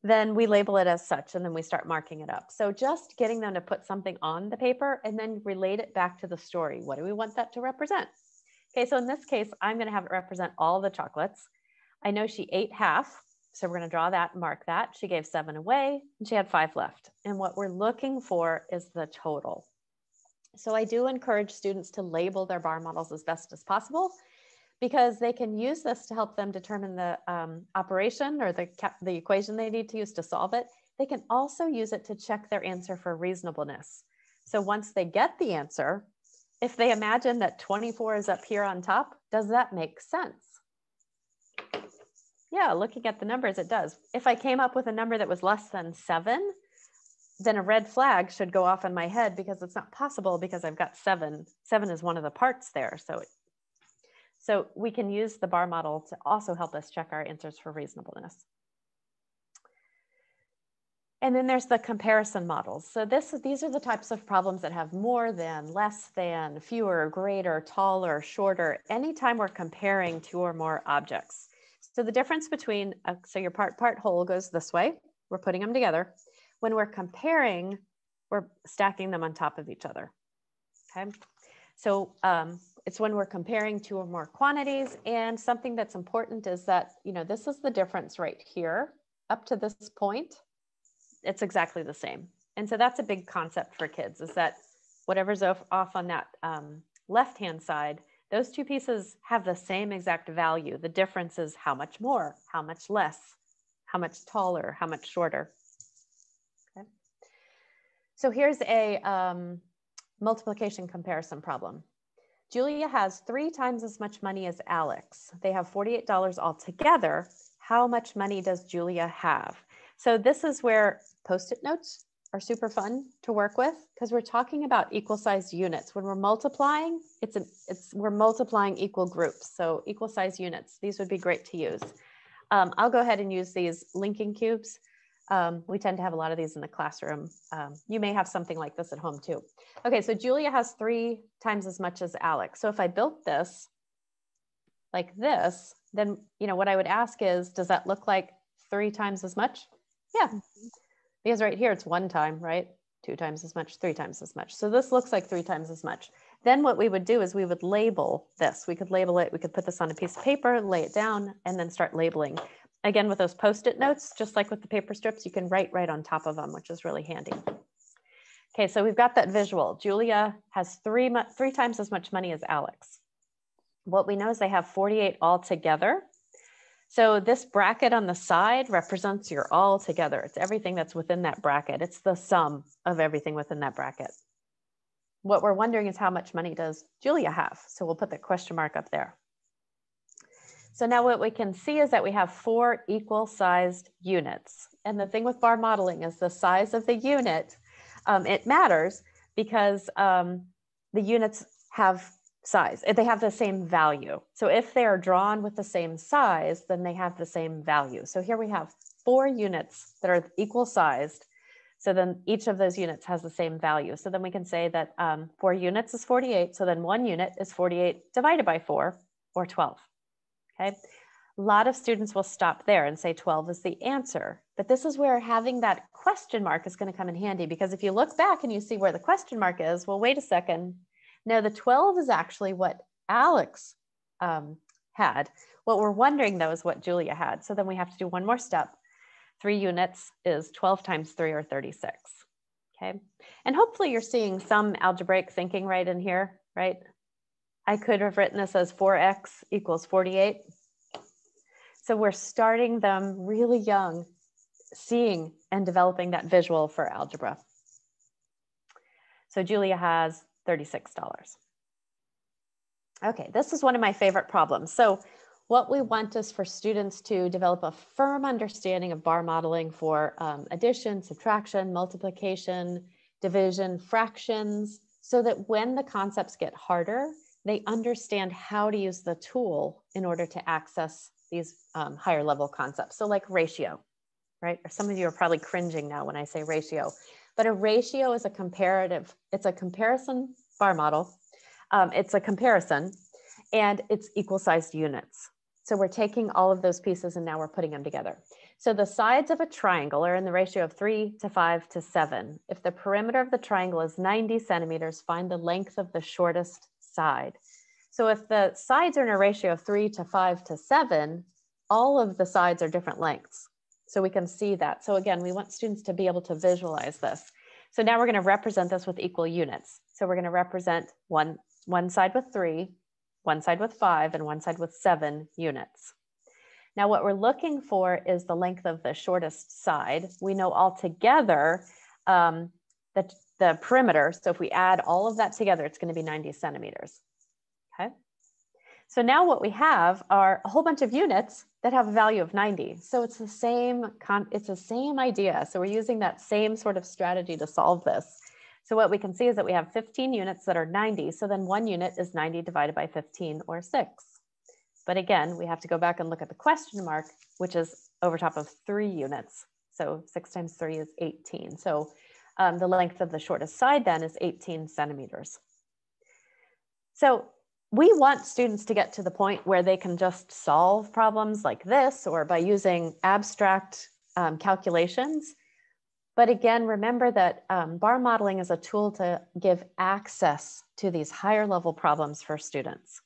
then we label it as such and then we start marking it up. So just getting them to put something on the paper and then relate it back to the story. What do we want that to represent? Okay, so in this case, I'm gonna have it represent all the chocolates. I know she ate half, so we're gonna draw that mark that. She gave seven away and she had five left. And what we're looking for is the total. So I do encourage students to label their bar models as best as possible because they can use this to help them determine the um, operation or the, the equation they need to use to solve it. They can also use it to check their answer for reasonableness. So once they get the answer, if they imagine that 24 is up here on top, does that make sense? Yeah, looking at the numbers, it does. If I came up with a number that was less than seven, then a red flag should go off in my head because it's not possible because I've got seven. Seven is one of the parts there. So so we can use the bar model to also help us check our answers for reasonableness. And then there's the comparison models. So this, these are the types of problems that have more than, less than, fewer, greater, taller, shorter, anytime we're comparing two or more objects. So the difference between, uh, so your part, part whole goes this way, we're putting them together. When we're comparing, we're stacking them on top of each other, okay? So um, it's when we're comparing two or more quantities. And something that's important is that, you know, this is the difference right here up to this point. It's exactly the same. And so that's a big concept for kids is that whatever's off, on that um, left-hand side, those two pieces have the same exact value. The difference is how much more, how much less, how much taller, how much shorter. Okay. So here's a um, multiplication comparison problem. Julia has three times as much money as Alex. They have $48 altogether. How much money does Julia have? So this is where post-it notes are super fun to work with because we're talking about equal sized units. When we're multiplying, it's, a, it's we're multiplying equal groups. So equal sized units, these would be great to use. Um, I'll go ahead and use these linking cubes. Um, we tend to have a lot of these in the classroom. Um, you may have something like this at home too. Okay, so Julia has three times as much as Alex. So if I built this like this, then you know what I would ask is, does that look like three times as much? Yeah, because right here it's one time, right? Two times as much, three times as much. So this looks like three times as much. Then what we would do is we would label this. We could label it, we could put this on a piece of paper, lay it down, and then start labeling. Again, with those post-it notes, just like with the paper strips, you can write right on top of them, which is really handy. Okay, so we've got that visual. Julia has three, three times as much money as Alex. What we know is they have 48 all together. So this bracket on the side represents your all together. It's everything that's within that bracket. It's the sum of everything within that bracket. What we're wondering is how much money does Julia have? So we'll put the question mark up there. So now what we can see is that we have four equal sized units. And the thing with bar modeling is the size of the unit, um, it matters because um, the units have size, they have the same value. So if they are drawn with the same size, then they have the same value. So here we have four units that are equal sized. So then each of those units has the same value. So then we can say that um, four units is 48. So then one unit is 48 divided by four or 12. Okay. A lot of students will stop there and say 12 is the answer. But this is where having that question mark is going to come in handy because if you look back and you see where the question mark is, well, wait a second. No, the 12 is actually what Alex um, had. What we're wondering though is what Julia had. So then we have to do one more step. Three units is 12 times three or 36. Okay. And hopefully you're seeing some algebraic thinking right in here, right? I could have written this as 4x equals 48. So we're starting them really young, seeing and developing that visual for algebra. So Julia has $36. Okay, this is one of my favorite problems. So what we want is for students to develop a firm understanding of bar modeling for um, addition, subtraction, multiplication, division, fractions, so that when the concepts get harder, they understand how to use the tool in order to access these um, higher level concepts. So like ratio, right? Or some of you are probably cringing now when I say ratio, but a ratio is a comparative, it's a comparison bar model. Um, it's a comparison and it's equal sized units. So we're taking all of those pieces and now we're putting them together. So the sides of a triangle are in the ratio of three to five to seven. If the perimeter of the triangle is 90 centimeters, find the length of the shortest side. So if the sides are in a ratio of three to five to seven, all of the sides are different lengths. So we can see that. So again, we want students to be able to visualize this. So now we're gonna represent this with equal units. So we're gonna represent one, one side with three, one side with five, and one side with seven units. Now what we're looking for is the length of the shortest side. We know altogether um, that the perimeter, so if we add all of that together, it's gonna be 90 centimeters, okay? So now what we have are a whole bunch of units that have a value of 90. So it's the same, it's the same idea. So we're using that same sort of strategy to solve this. So what we can see is that we have 15 units that are 90. So then one unit is 90 divided by 15 or six. But again, we have to go back and look at the question mark, which is over top of three units. So six times three is 18. So um, the length of the shortest side then is 18 centimeters. So we want students to get to the point where they can just solve problems like this or by using abstract um, calculations. But again, remember that um, bar modeling is a tool to give access to these higher level problems for students.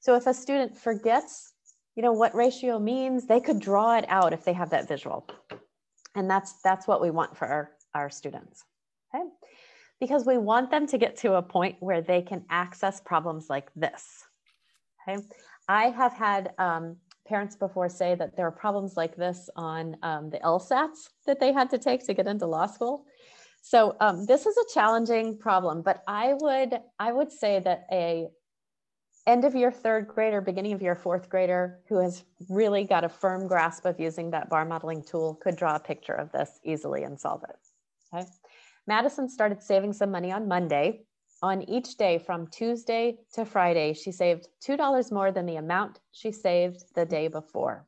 So if a student forgets, you know, what ratio means, they could draw it out if they have that visual. And that's, that's what we want for our, our students, okay? because we want them to get to a point where they can access problems like this. Okay, I have had um, parents before say that there are problems like this on um, the LSATs that they had to take to get into law school. So um, this is a challenging problem, but I would I would say that a end of your third grader, beginning of your fourth grader who has really got a firm grasp of using that bar modeling tool could draw a picture of this easily and solve it. Okay. Madison started saving some money on Monday. On each day from Tuesday to Friday, she saved $2 more than the amount she saved the day before.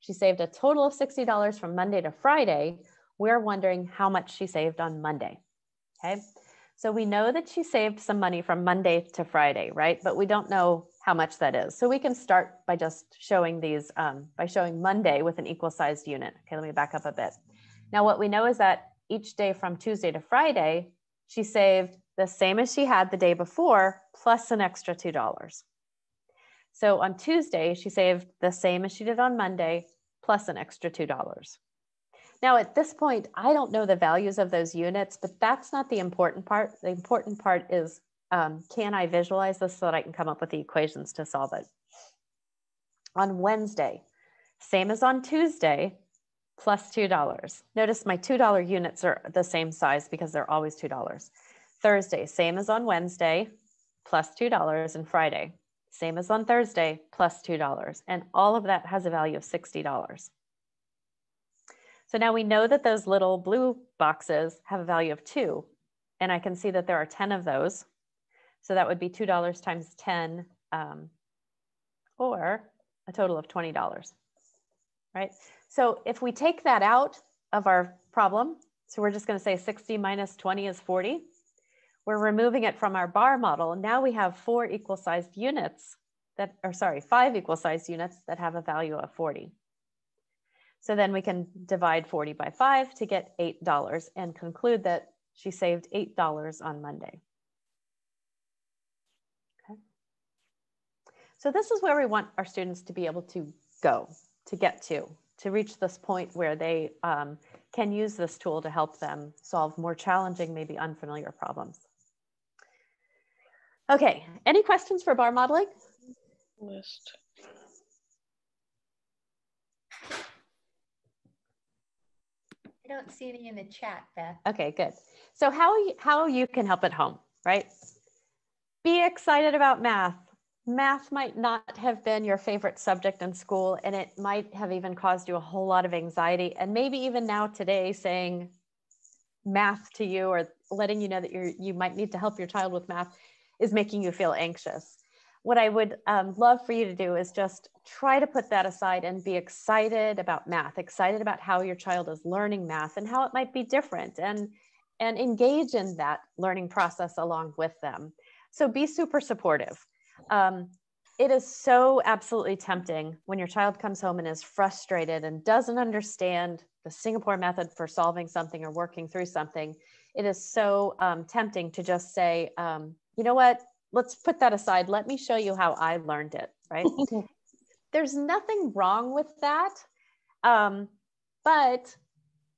She saved a total of $60 from Monday to Friday. We're wondering how much she saved on Monday. Okay. So we know that she saved some money from Monday to Friday, right? But we don't know how much that is. So we can start by just showing these, um, by showing Monday with an equal sized unit. Okay, let me back up a bit. Now, what we know is that each day from Tuesday to Friday, she saved the same as she had the day before, plus an extra $2. So on Tuesday, she saved the same as she did on Monday, plus an extra $2. Now, at this point, I don't know the values of those units, but that's not the important part. The important part is um, can I visualize this so that I can come up with the equations to solve it? On Wednesday, same as on Tuesday, plus $2. Notice my $2 units are the same size because they're always $2. Thursday, same as on Wednesday, plus $2, and Friday, same as on Thursday, plus $2. And all of that has a value of $60. So now we know that those little blue boxes have a value of two, and I can see that there are 10 of those. So that would be $2 times 10, um, or a total of $20, right? So if we take that out of our problem, so we're just going to say 60 minus 20 is 40. We're removing it from our bar model. Now we have four equal sized units that, or sorry, five equal sized units that have a value of 40. So then we can divide 40 by five to get $8 and conclude that she saved $8 on Monday. Okay. So this is where we want our students to be able to go, to get to to reach this point where they um, can use this tool to help them solve more challenging, maybe unfamiliar problems. Okay, any questions for bar modeling? List. I don't see any in the chat, Beth. Okay, good. So how you, how you can help at home, right? Be excited about math math might not have been your favorite subject in school and it might have even caused you a whole lot of anxiety and maybe even now today saying math to you or letting you know that you you might need to help your child with math is making you feel anxious. What I would um, love for you to do is just try to put that aside and be excited about math, excited about how your child is learning math and how it might be different and, and engage in that learning process along with them. So be super supportive. Um, it is so absolutely tempting when your child comes home and is frustrated and doesn't understand the Singapore method for solving something or working through something. It is so um, tempting to just say, um, you know what, let's put that aside. Let me show you how I learned it, right? There's nothing wrong with that. Um, but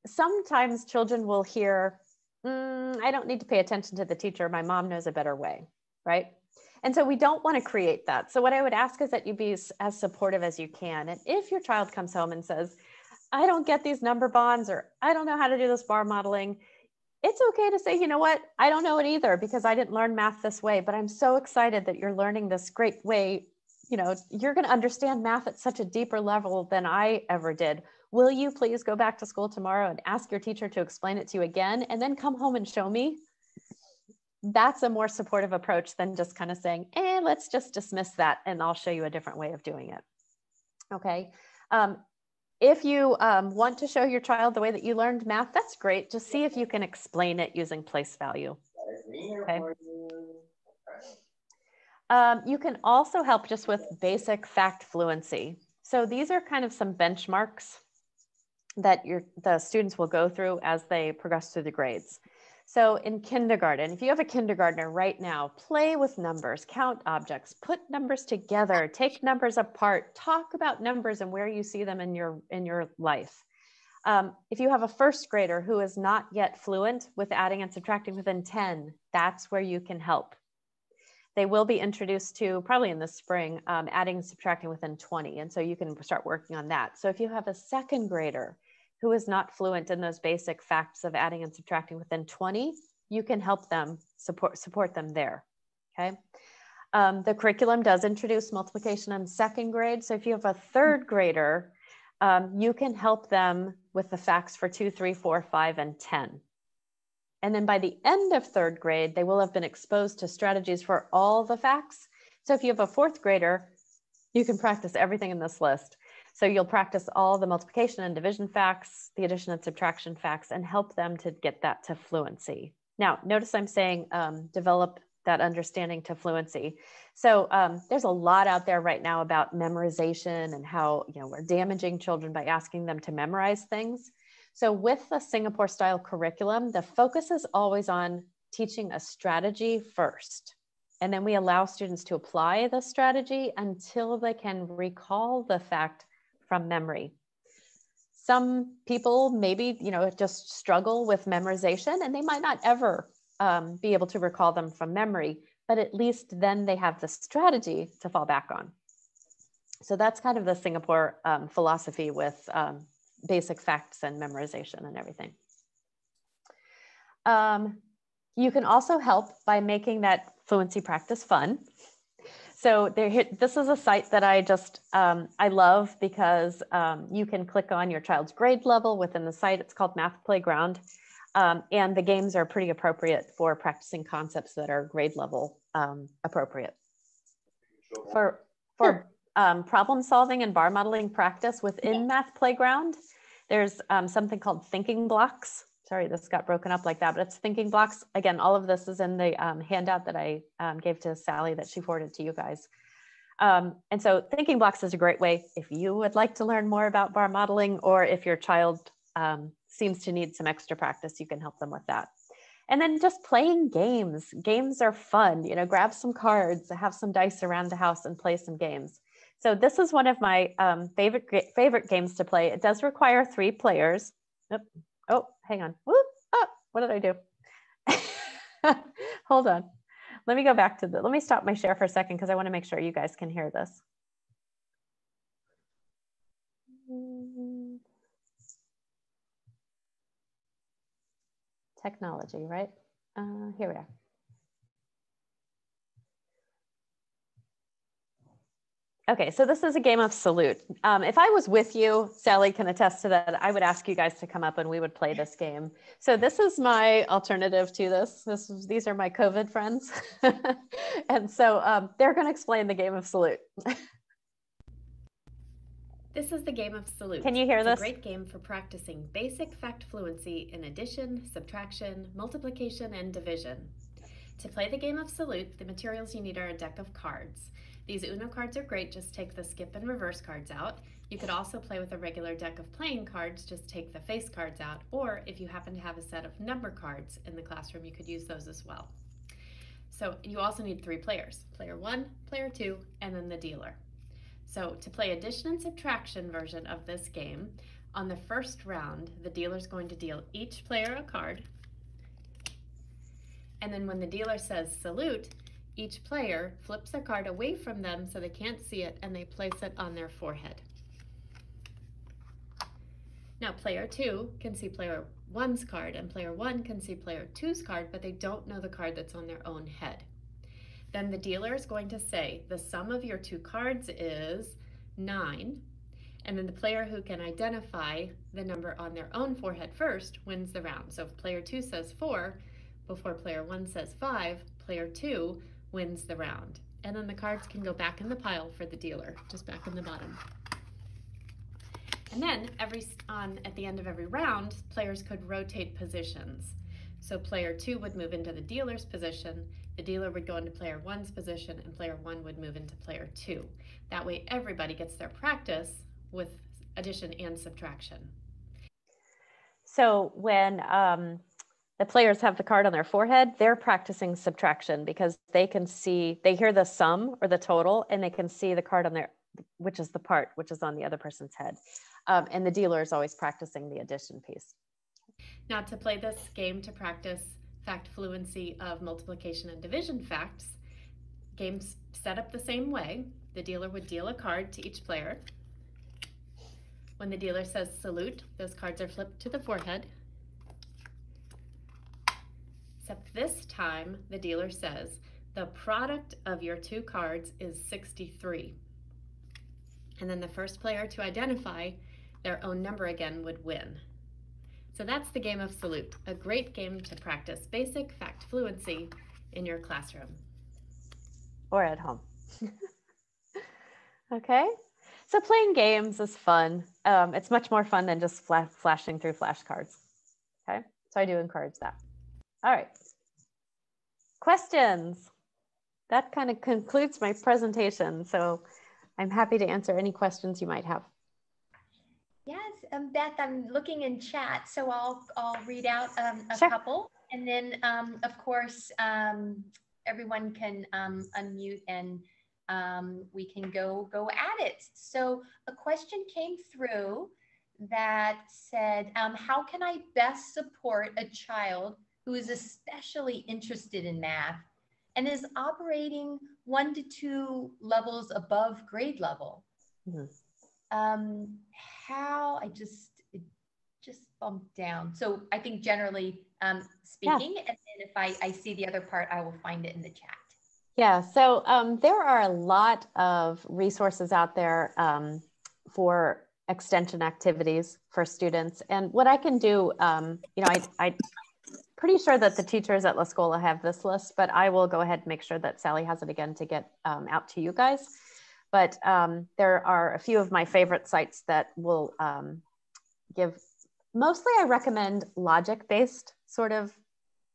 sometimes children will hear, mm, I don't need to pay attention to the teacher. My mom knows a better way, right? And so we don't want to create that. So what I would ask is that you be as supportive as you can. And if your child comes home and says, I don't get these number bonds or I don't know how to do this bar modeling, it's okay to say, you know what, I don't know it either because I didn't learn math this way, but I'm so excited that you're learning this great way. You know, you're going to understand math at such a deeper level than I ever did. Will you please go back to school tomorrow and ask your teacher to explain it to you again and then come home and show me? That's a more supportive approach than just kind of saying, eh, let's just dismiss that and I'll show you a different way of doing it. Okay. Um, if you um, want to show your child the way that you learned math, that's great. Just see if you can explain it using place value. Okay. Um, you can also help just with basic fact fluency. So these are kind of some benchmarks that your, the students will go through as they progress through the grades. So in kindergarten, if you have a kindergartner right now, play with numbers, count objects, put numbers together, take numbers apart, talk about numbers and where you see them in your, in your life. Um, if you have a first grader who is not yet fluent with adding and subtracting within 10, that's where you can help. They will be introduced to, probably in the spring, um, adding and subtracting within 20. And so you can start working on that. So if you have a second grader who is not fluent in those basic facts of adding and subtracting within 20, you can help them support, support them there, okay? Um, the curriculum does introduce multiplication in second grade. So if you have a third grader, um, you can help them with the facts for two, three, four, five, and 10. And then by the end of third grade, they will have been exposed to strategies for all the facts. So if you have a fourth grader, you can practice everything in this list. So you'll practice all the multiplication and division facts, the addition and subtraction facts, and help them to get that to fluency. Now, notice I'm saying um, develop that understanding to fluency. So um, there's a lot out there right now about memorization and how you know we're damaging children by asking them to memorize things. So with the Singapore style curriculum, the focus is always on teaching a strategy first. And then we allow students to apply the strategy until they can recall the fact from memory. Some people maybe, you know, just struggle with memorization and they might not ever um, be able to recall them from memory, but at least then they have the strategy to fall back on. So that's kind of the Singapore um, philosophy with um, basic facts and memorization and everything. Um, you can also help by making that fluency practice fun. So there, this is a site that I just, um, I love because um, you can click on your child's grade level within the site. It's called Math Playground. Um, and the games are pretty appropriate for practicing concepts that are grade level um, appropriate. For, for um, problem solving and bar modeling practice within Math Playground, there's um, something called thinking blocks sorry, this got broken up like that, but it's thinking blocks. Again, all of this is in the um, handout that I um, gave to Sally that she forwarded to you guys. Um, and so thinking blocks is a great way if you would like to learn more about bar modeling or if your child um, seems to need some extra practice, you can help them with that. And then just playing games. Games are fun, you know, grab some cards, have some dice around the house and play some games. So this is one of my um, favorite, favorite games to play. It does require three players. Oop, Oh, hang on. Whoop. Oh, what did I do? Hold on. Let me go back to the, let me stop my share for a second because I want to make sure you guys can hear this. Technology, right? Uh, here we are. Okay, so this is a game of salute. Um, if I was with you, Sally can attest to that, I would ask you guys to come up and we would play this game. So this is my alternative to this. This is, these are my COVID friends. and so um, they're gonna explain the game of salute. This is the game of salute. Can you hear it's this? a great game for practicing basic fact fluency in addition, subtraction, multiplication, and division. To play the game of salute, the materials you need are a deck of cards. These Uno cards are great, just take the skip and reverse cards out. You could also play with a regular deck of playing cards, just take the face cards out, or if you happen to have a set of number cards in the classroom, you could use those as well. So you also need three players, player one, player two, and then the dealer. So to play addition and subtraction version of this game, on the first round, the dealer is going to deal each player a card. And then when the dealer says salute, each player flips their card away from them so they can't see it and they place it on their forehead. Now player two can see player one's card and player one can see player two's card, but they don't know the card that's on their own head. Then the dealer is going to say the sum of your two cards is nine. And then the player who can identify the number on their own forehead first wins the round. So if player two says four, before player one says five, player two wins the round. And then the cards can go back in the pile for the dealer, just back in the bottom. And then every on at the end of every round, players could rotate positions. So player two would move into the dealer's position, the dealer would go into player one's position, and player one would move into player two. That way everybody gets their practice with addition and subtraction. So when um, the players have the card on their forehead, they're practicing subtraction because they can see, they hear the sum or the total, and they can see the card on their, which is the part which is on the other person's head. Um, and the dealer is always practicing the addition piece. Now to play this game to practice fact fluency of multiplication and division facts, games set up the same way. The dealer would deal a card to each player. When the dealer says salute, those cards are flipped to the forehead. Except this time, the dealer says, the product of your two cards is 63. And then the first player to identify their own number again would win. So that's the game of Salute, a great game to practice basic fact fluency in your classroom. Or at home. okay, so playing games is fun. Um, it's much more fun than just flash flashing through flashcards. Okay, so I do encourage that. All right, questions? That kind of concludes my presentation. So I'm happy to answer any questions you might have. Yes, um, Beth, I'm looking in chat, so I'll, I'll read out um, a Sure. couple. And then, um, of course, um, everyone can um, unmute and um, we can go, go at it. So a question came through that said, um, how can I best support a child who is especially interested in math and is operating one to two levels above grade level? Mhm. um how i just just bumped down so i think generally um speaking and then if i i see the other part i will find it in the chat Yeah, so um, there are a lot of resources out there um, for extension activities for students. And what I can do, um, you know, I, I pretty sure that the teachers at La Scuola have this list, but I will go ahead and make sure that Sally has it again to get um, out to you guys. But um, there are a few of my favorite sites that will um, give, mostly I recommend logic-based sort of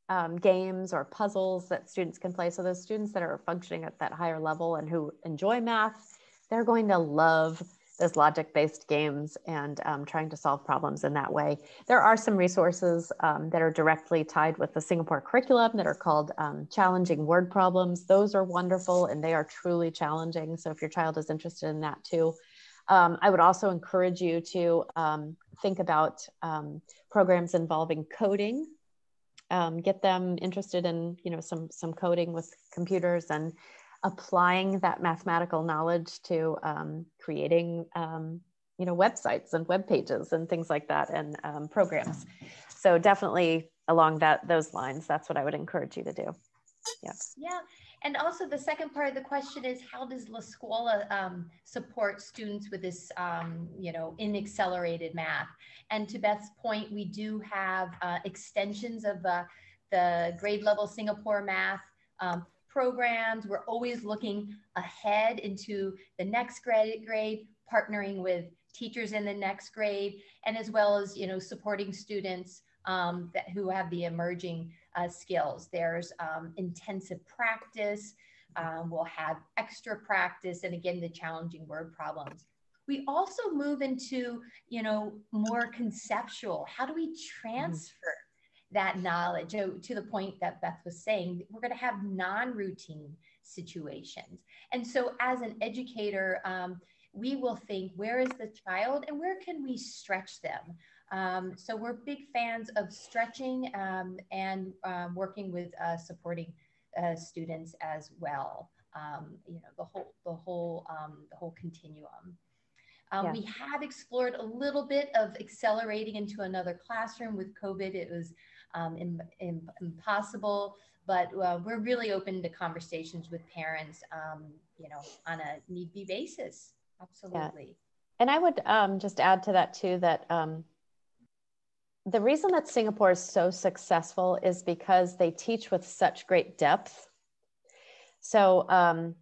um, games or puzzles that students can play. So those students that are functioning at that higher level and who enjoy math, they're going to love those logic-based games and um, trying to solve problems in that way. There are some resources um, that are directly tied with the Singapore curriculum that are called um, challenging word problems. Those are wonderful and they are truly challenging. So if your child is interested in that too, um, I would also encourage you to um, think about um, programs involving coding get them interested in you know some some coding with computers and applying that mathematical knowledge to um, creating um, you know websites and web pages and things like that and um, programs. So definitely along that those lines that's what i would encourage you to do. Yeah. Yeah. And also the second part of the question is how does La Scuola um, support students with this, um, you know, in accelerated math? And to Beth's point, we do have uh, extensions of uh, the grade level Singapore math. Um, programs. We're always looking ahead into the next grade, grade, partnering with teachers in the next grade, and as well as, you know, supporting students um, that, who have the emerging uh, skills. There's um, intensive practice. Um, we'll have extra practice, and again, the challenging word problems. We also move into, you know, more conceptual. How do we mm-hmm. transfer. That knowledge? To the point that Beth was saying, we're going to have non-routine situations. And so, as an educator, um, we will think, where is the child, and where can we stretch them? Um, so we're big fans of stretching um, and um, working with uh, supporting uh, students as well. Um, you know the whole the whole um, the whole continuum. Um, yeah. We have explored a little bit of accelerating into another classroom with COVID. It was Im- Im- impossible, but uh, we're really open to conversations with parents. you know, on a need be basis. Absolutely. Yeah. And I would just add to that too that the reason that Singapore is so successful is because they teach with such great depth. So, um,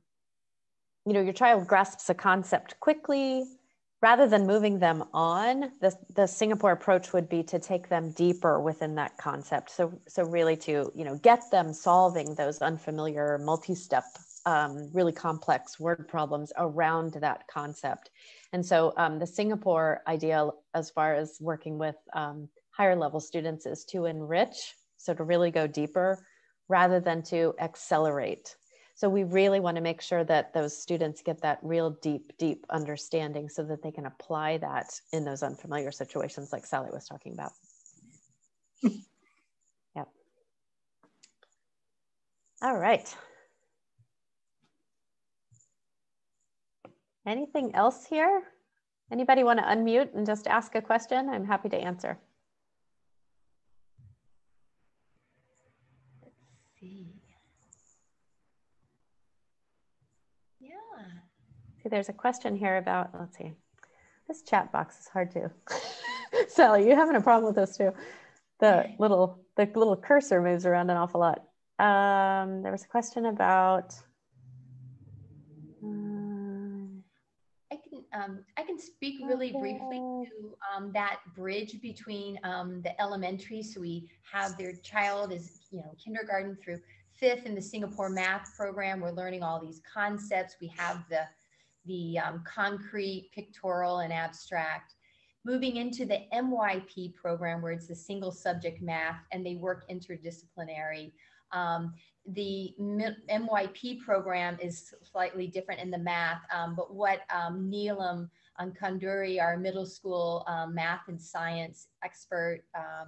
you know, your child grasps a concept quickly. Rather than moving them on, the, the Singapore approach would be to take them deeper within that concept. So, so really to, you know, get them solving those unfamiliar multi-step, um, really complex word problems around that concept. And so um, the Singapore idea as far as working with um, higher level students is to enrich, so to really go deeper rather than to accelerate. So we really want to make sure that those students get that real deep, deep understanding so that they can apply that in those unfamiliar situations like Sally was talking about. yep. All right. Anything else here? Anybody want to unmute and just ask a question? I'm happy to answer. See, there's a question here about, let's see, this chat box is hard to. Sally, you having a problem with this too? The little, the little cursor moves around an awful lot. Um, there was a question about. Um, I can um, I can speak really okay. briefly to um, that bridge between um, the elementary. So we have their child is you know kindergarten through fifth in the Singapore math program. We're learning all these concepts. We have the the um, concrete, pictorial, and abstract. Moving into the MYP program, where it's the single subject math and they work interdisciplinary. Um, the MYP program is slightly different in the math, um, but what um, Neelam Kanduri, our middle school um, math and science expert, um,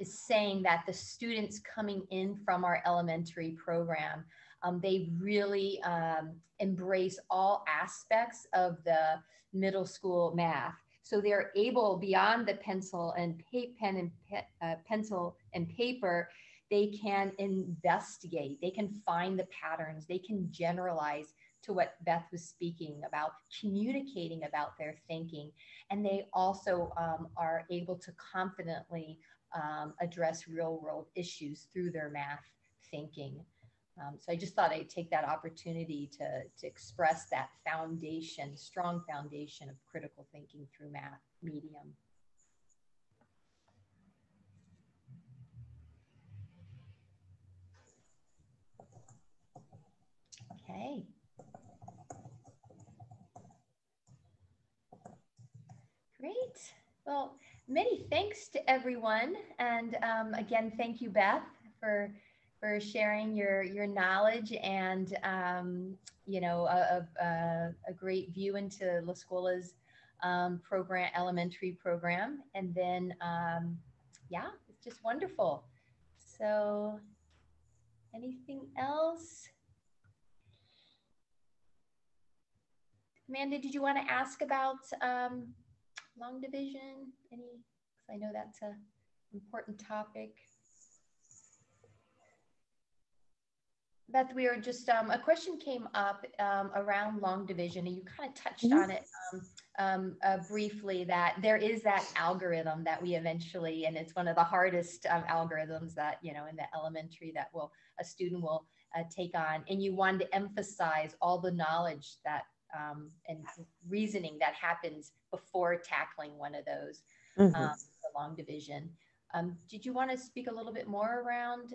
is saying that the students coming in from our elementary program um, they really um, embrace all aspects of the middle school math. So they're able beyond the pencil and pen and pe uh, pencil and paper, they can investigate, they can find the patterns, they can generalize to what Beth was speaking about, communicating about their thinking. And they also um, are able to confidently um, address real world issues through their math thinking. Um, so I just thought I'd take that opportunity to, to express that foundation, strong foundation of critical thinking through math medium. Okay. Great. Well, many thanks to everyone. And um, again, thank you, Beth, for for sharing your your knowledge and um, you know a, a, a, great view into La Scuola's um, program, elementary program, and then um, yeah, it's just wonderful. So, anything else? Amanda, did you want to ask about um, long division? Any? I know that's a important topic. Beth, we are just, um, a question came up um, around long division, and you kind of touched on it um, um, uh, briefly that there is that algorithm that we eventually, and it's one of the hardest um, algorithms that, you know, in the elementary that will, a student will uh, take on. And you wanted to emphasize all the knowledge that um, and reasoning that happens before tackling one of those, the long division. Um, did you want to speak a little bit more around?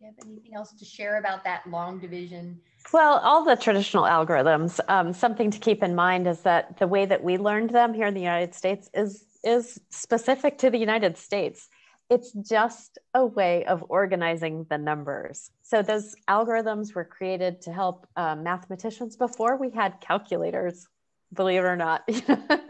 You have anything else to share about that long division? Well, all the traditional algorithms, um, something to keep in mind is that the way that we learned them here in the United States is, is specific to the United States. It's just a way of organizing the numbers. So those algorithms were created to help uh, mathematicians before we had calculators, believe it or not.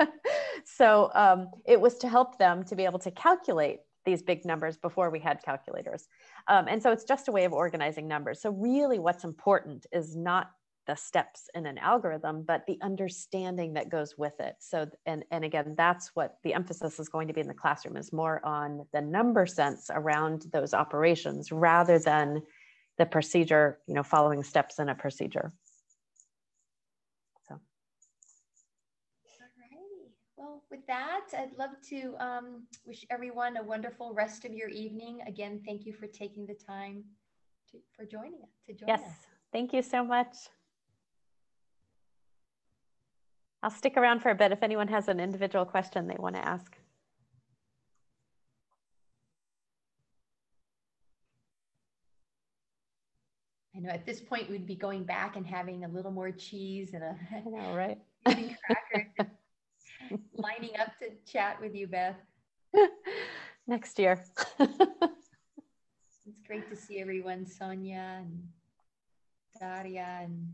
so um, it was to help them to be able to calculate these big numbers before we had calculators. Um, and so it's just a way of organizing numbers. So really what's important is not the steps in an algorithm, but the understanding that goes with it. So, and, and again, that's what the emphasis is going to be in the classroom is more on the number sense around those operations rather than the procedure, you know, following steps in a procedure. So. Alrighty. Well, with that, I'd love to um, wish everyone a wonderful rest of your evening. Again, thank you for taking the time to, for joining us. To join Yes, us. thank you so much. I'll stick around for a bit if anyone has an individual question they want to ask. I know at this point we'd be going back and having a little more cheese and a I know, right? crackers, lining up to chat with you, Beth. Next year. It's great to see everyone, Sonia and Daria and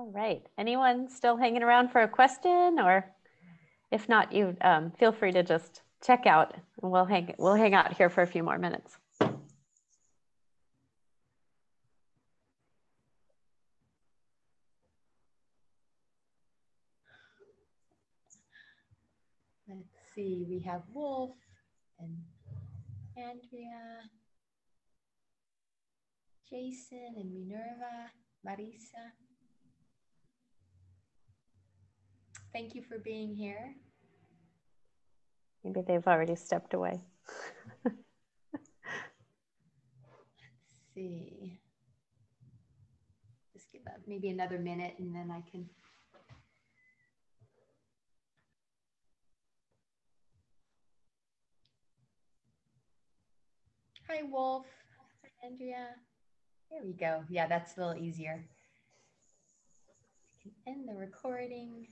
All right. Anyone still hanging around for a question or if not, you um, feel free to just check out and we'll hang, we'll hang out here for a few more minutes. let's see, we have Wolf and Andrea, Jason and Minerva, Marisa. Thank you for being here. Maybe they've already stepped away. Let's see. Just give up maybe another minute and then I can. Hi, Wolf. Hi, Andrea. There we go. Yeah, that's a little easier. I can end the recording.